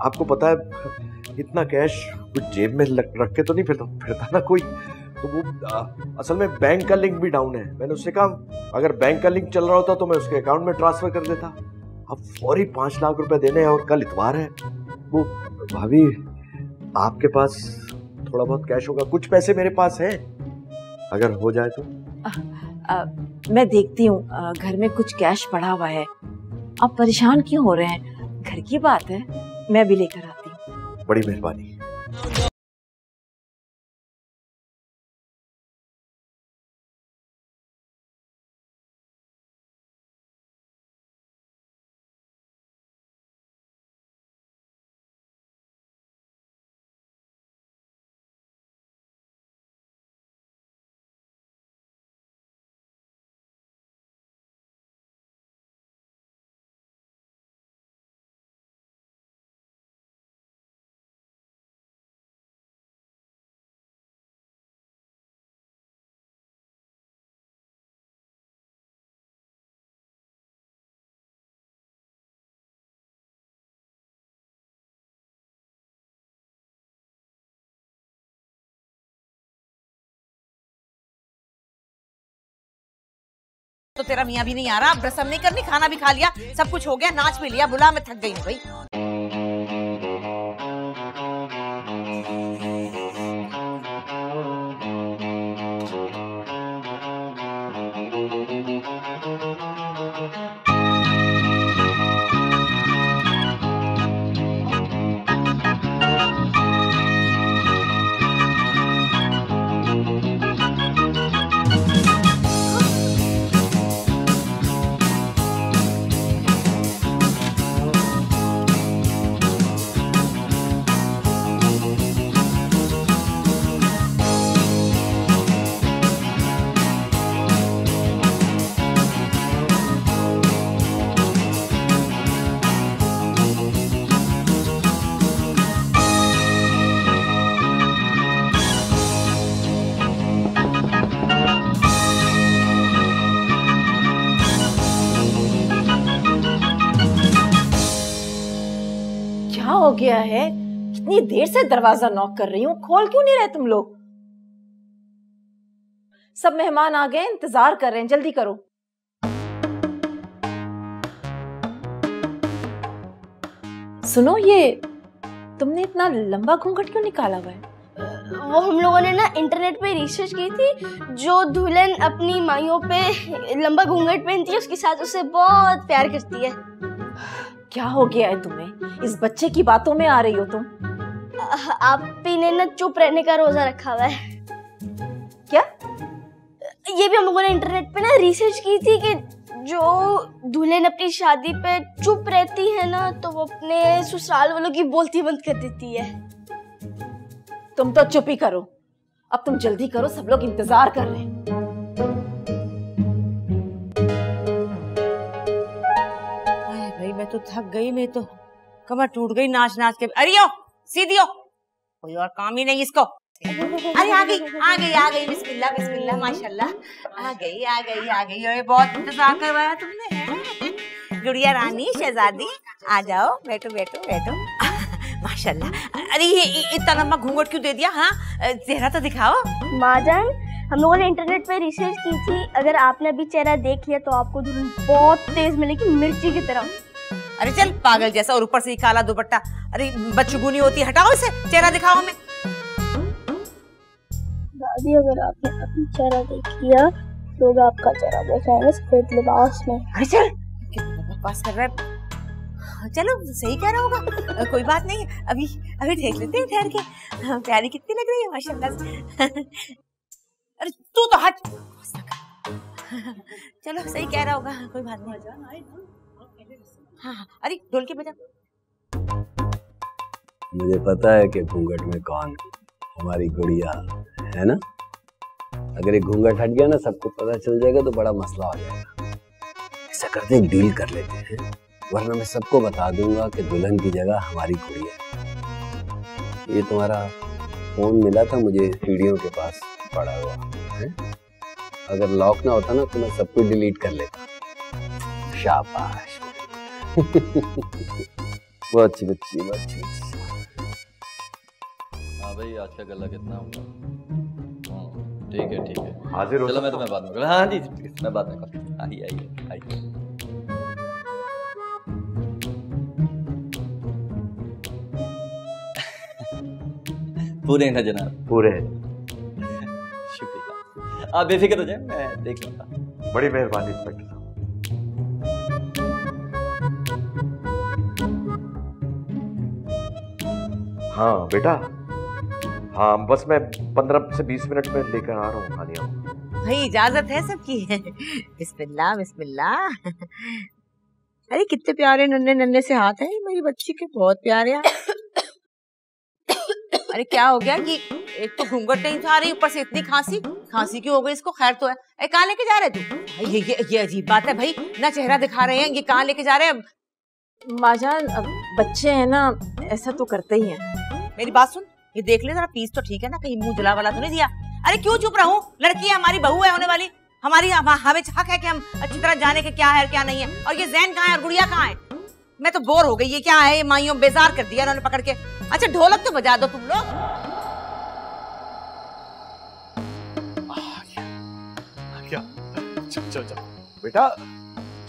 आपको पता है इतना कैश कुछ जेब में रख के तो नहीं फिरता फिरता ना कोई। तो वो आ, असल में बैंक का लिंक भी डाउन है। मैंने उससे कहा अगर बैंक का लिंक चल रहा होता तो मैं उसके अकाउंट में ट्रांसफ़र कर देता। अब फौरी पाँच लाख रुपए देने हैं और कल इतवार है। वो भाभी आपके पास थोड़ा बहुत कैश होगा। कुछ पैसे मेरे पास है? अगर हो जाए तो? आ, आ, मैं देखती हूँ। घर में कुछ कैश पड़ा हुआ है। आप परेशान क्यों हो रहे हैं? घर की बात है। मैं भी लेकर आती हूँ। बड़ी मेहरबानी। तो तेरा मियाँ भी नहीं आ रहा। अब रसम नहीं करनी, खाना भी खा लिया, सब कुछ हो गया, नाच भी लिया, बुला, मैं थक गई हूँ भाई। देर से दरवाज़ा नॉक कर रही हूँ। खोल क्यों नहीं रहे तुम लोग? सब मेहमान आ गए इंतज़ार कर रहे हैं। जल्दी करो। सुनो ये तुमने इतना लंबा घूंघट क्यों निकाला हुआ है? वो हम लोगों ने ना इंटरनेट पे रिसर्च की थी जो दुल्हन अपनी माइयों पे लंबा घूंघट पहनती है उसके साथ उसे बहुत प्यार करती है। क्या हो गया है तुम्हें? इस बच्चे की बातों में आ रही हो तुम? आप ही ने ना चुप रहने का रोजा रखा हुआ है। क्या? ये भी हम लोगों ने इंटरनेट पे ना रिसर्च की थी कि जो दुल्हन अपनी शादी पे चुप रहती है ना तो वो अपने ससुराल वालों की बोलती बंद कर देती है। तुम तो चुप ही करो। अब तुम जल्दी करो सब लोग इंतज़ार कर रहे हैं भाई मैं तो थक गई मैं तो कमर टूट गई नाच नाच के। अरे सीधी हो। कोई और काम ही नहीं इसको। अरे आ गई आ गई आ गई, बिस्मिल्लाह बिस्मिल्लाह, माशाल्लाह। आ गई आ गई आ गई। अरे बहुत इंतज़ार करवाया तुमने गुड़िया रानी, शहजादी, आ जाओ, बैठो बैठो बैठो। माशाल्लाह। अरे ये इतना लंबा घूंघट क्यों दे दिया हाँ? चेहरा तो दिखाओ। माजान, हम लोगों ने इंटरनेट पे रिसर्च की थी। अगर आपने अभी चेहरा देख लिया तो आपको दुल्हन बहुत तेज मिलेगी मिर्ची की तरह। अरे चल पागल जैसा और ऊपर से ये काला दुपट्टा। अरे बच्चुगुनी होती है हटाओ इसे चेहरा दिखाओ हमें। दादी अगर आपने अभी चेहरा देख लिया लोग आपका चेहरा देख सफ़ेद लिबास में। अरे चल कितना बकवास कर रहा है। चलो सही कह रहा होगा। कोई बात नहीं अभी अभी देख लेते हैं ठहर के। हाँ, प्यारी कितनी लग रही है माशाल्लाह अरे तू तो हट चलो सही कह रहा होगा कोई बात नहीं। हाँ हाँ। अरे, ढोल के बजा। मुझे पता है कि घूंघट में कौन हमारी गुड़िया है ना? अगर ये घूंघट हट गया ना, सबको पता चल जाएगा तो बड़ा मसला हो जाएगा। ऐसा करते हैं, डील कर लेते हैं, वरना मैं सबको बता दूँगा कि दुल्हन की जगह हमारी गुड़िया ये तुम्हारा फ़ोन मिला था मुझे सीढ़ियों के पास पड़ा हुआ, है? अगर लॉक ना होता ना तो मैं सब कुछ डिलीट कर लेता। शाबाश। *laughs* बहुत अच्छी बच्ची बहुत अच्छी बच्ची हाँ। भाई आज का गला कितना होगा? हाँ, ठीक है ठीक है। हाजिर हो चलो मैं तुम्हें बाद में हाँ जी जी, मैं बाद में करता आइए आइए आइए। पूरे हैं ना जनाब? पूरे हैं। *laughs* शुक्रिया। आप बेफिक्र हो जाए मैं देख लूँगा। बड़ी मेहरबानी हाँ बेटा। हाँ बस मैं पंद्रह से बीस मिनट में लेकर आ रहा हूँ हानिया भाई इजाज़त है सबकी? बिस्मिल्लाह बिस्मिल्लाह। अरे कितने प्यारे नन्हे नन्हे से हाथ हैं मेरी बच्ची के बहुत प्यारे हाथ अरे क्या हो गया कि एक तो घूंघट नहीं उठा रही ऊपर से इतनी खांसी। खांसी क्यों हो गई? इसको खैर तो है। ए कहाँ लेके जा रहे तू? ये ये ये अजीब बात है भाई। ना चेहरा दिखा रहे हैं ये कहाँ लेके जा रहे हैं? माजान अब बच्चे हैं ना ऐसा तो करते ही हैं। मेरी बात सुन। ये देख ले जरा पीस तो ठीक है ना कहीं मुँह जला वाला तो नहीं दिया? अरे क्यों चुप रहूँ? लड़की है हमारी बहू है होने वाली। हमारी हमें हक है कि हम अच्छी तरह जाने के क्या है और क्या नहीं है? और ये जैन कहाँ है और गुड़िया कहाँ है? मैं तो बोर हो गई ये क्या है? ये माइयों बेजार कर दिया इन्होंने पकड़ के। अच्छा ढोलक तो बजा दो तुम लोग। क्या चल चल चल। बेटा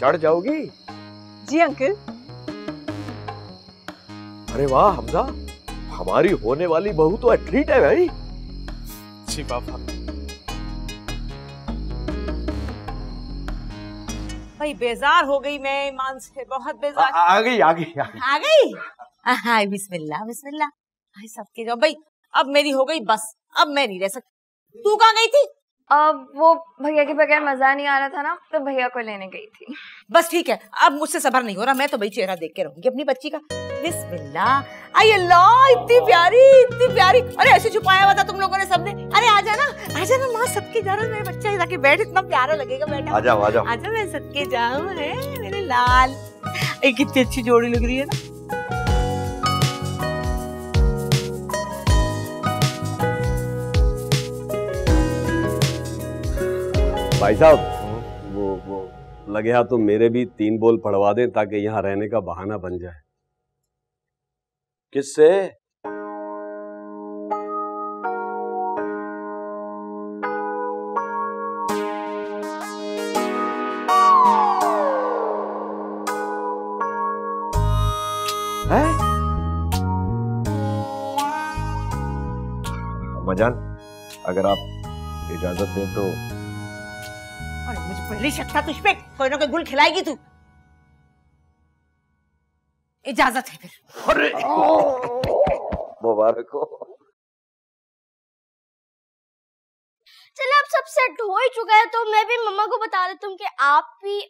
चढ़ जाओगी? जी अंकल। अरे वाह हमजा। हमारी होने वाली बहू तो एथलीट है भाई। जी पापा भाई बेजार हो गई मैं ईमान से बहुत बेजार। आ गई आ गई आ गई। आ गई? हाय बिस्मिल्लाह बिस्मिल्लाह। भाई सबके जाओ भाई अब मेरी हो गई बस अब मैं नहीं रह सकती। तू कहाँ गई थी? अब वो भैया के बगैर मज़ा नहीं आ रहा था ना तो भैया को लेने गई थी। बस ठीक है अब मुझसे सबर नहीं हो रहा मैं तो भाई चेहरा देख के रहूँगी अपनी बच्ची का। बिस्मिल्लाह। आई अल्लाह इतनी प्यारी इतनी प्यारी। अरे ऐसे छुपाया हुआ था तुम लोगों ने सबने। अरे आ जाना आ जाना माँ सबके जाना मेरे बच्चा जाके बैठ इतना प्यारा लगेगा बेटा आ जाओ, आ जाओ। आजा मैं सबके जाऊँ है मेरे लाल। ये कितनी अच्छी जोड़ी लग रही है ना। भाई साहब वो वो लगे हाथ तो मेरे भी तीन बोल पढ़वा दें ताकि यहाँ रहने का बहाना बन जाए। किससे? है? मजान अगर आप इजाज़त दें तो पहले शक था तुझ पे। कोई ना कोई गुल खिलाएगी तू। इजाज़त है फिर। अरे! मुबारक हो। चलो अब सब सेट हो ही चुका है तो मैं भी मम्मा को बता देता हूँ कि आप भी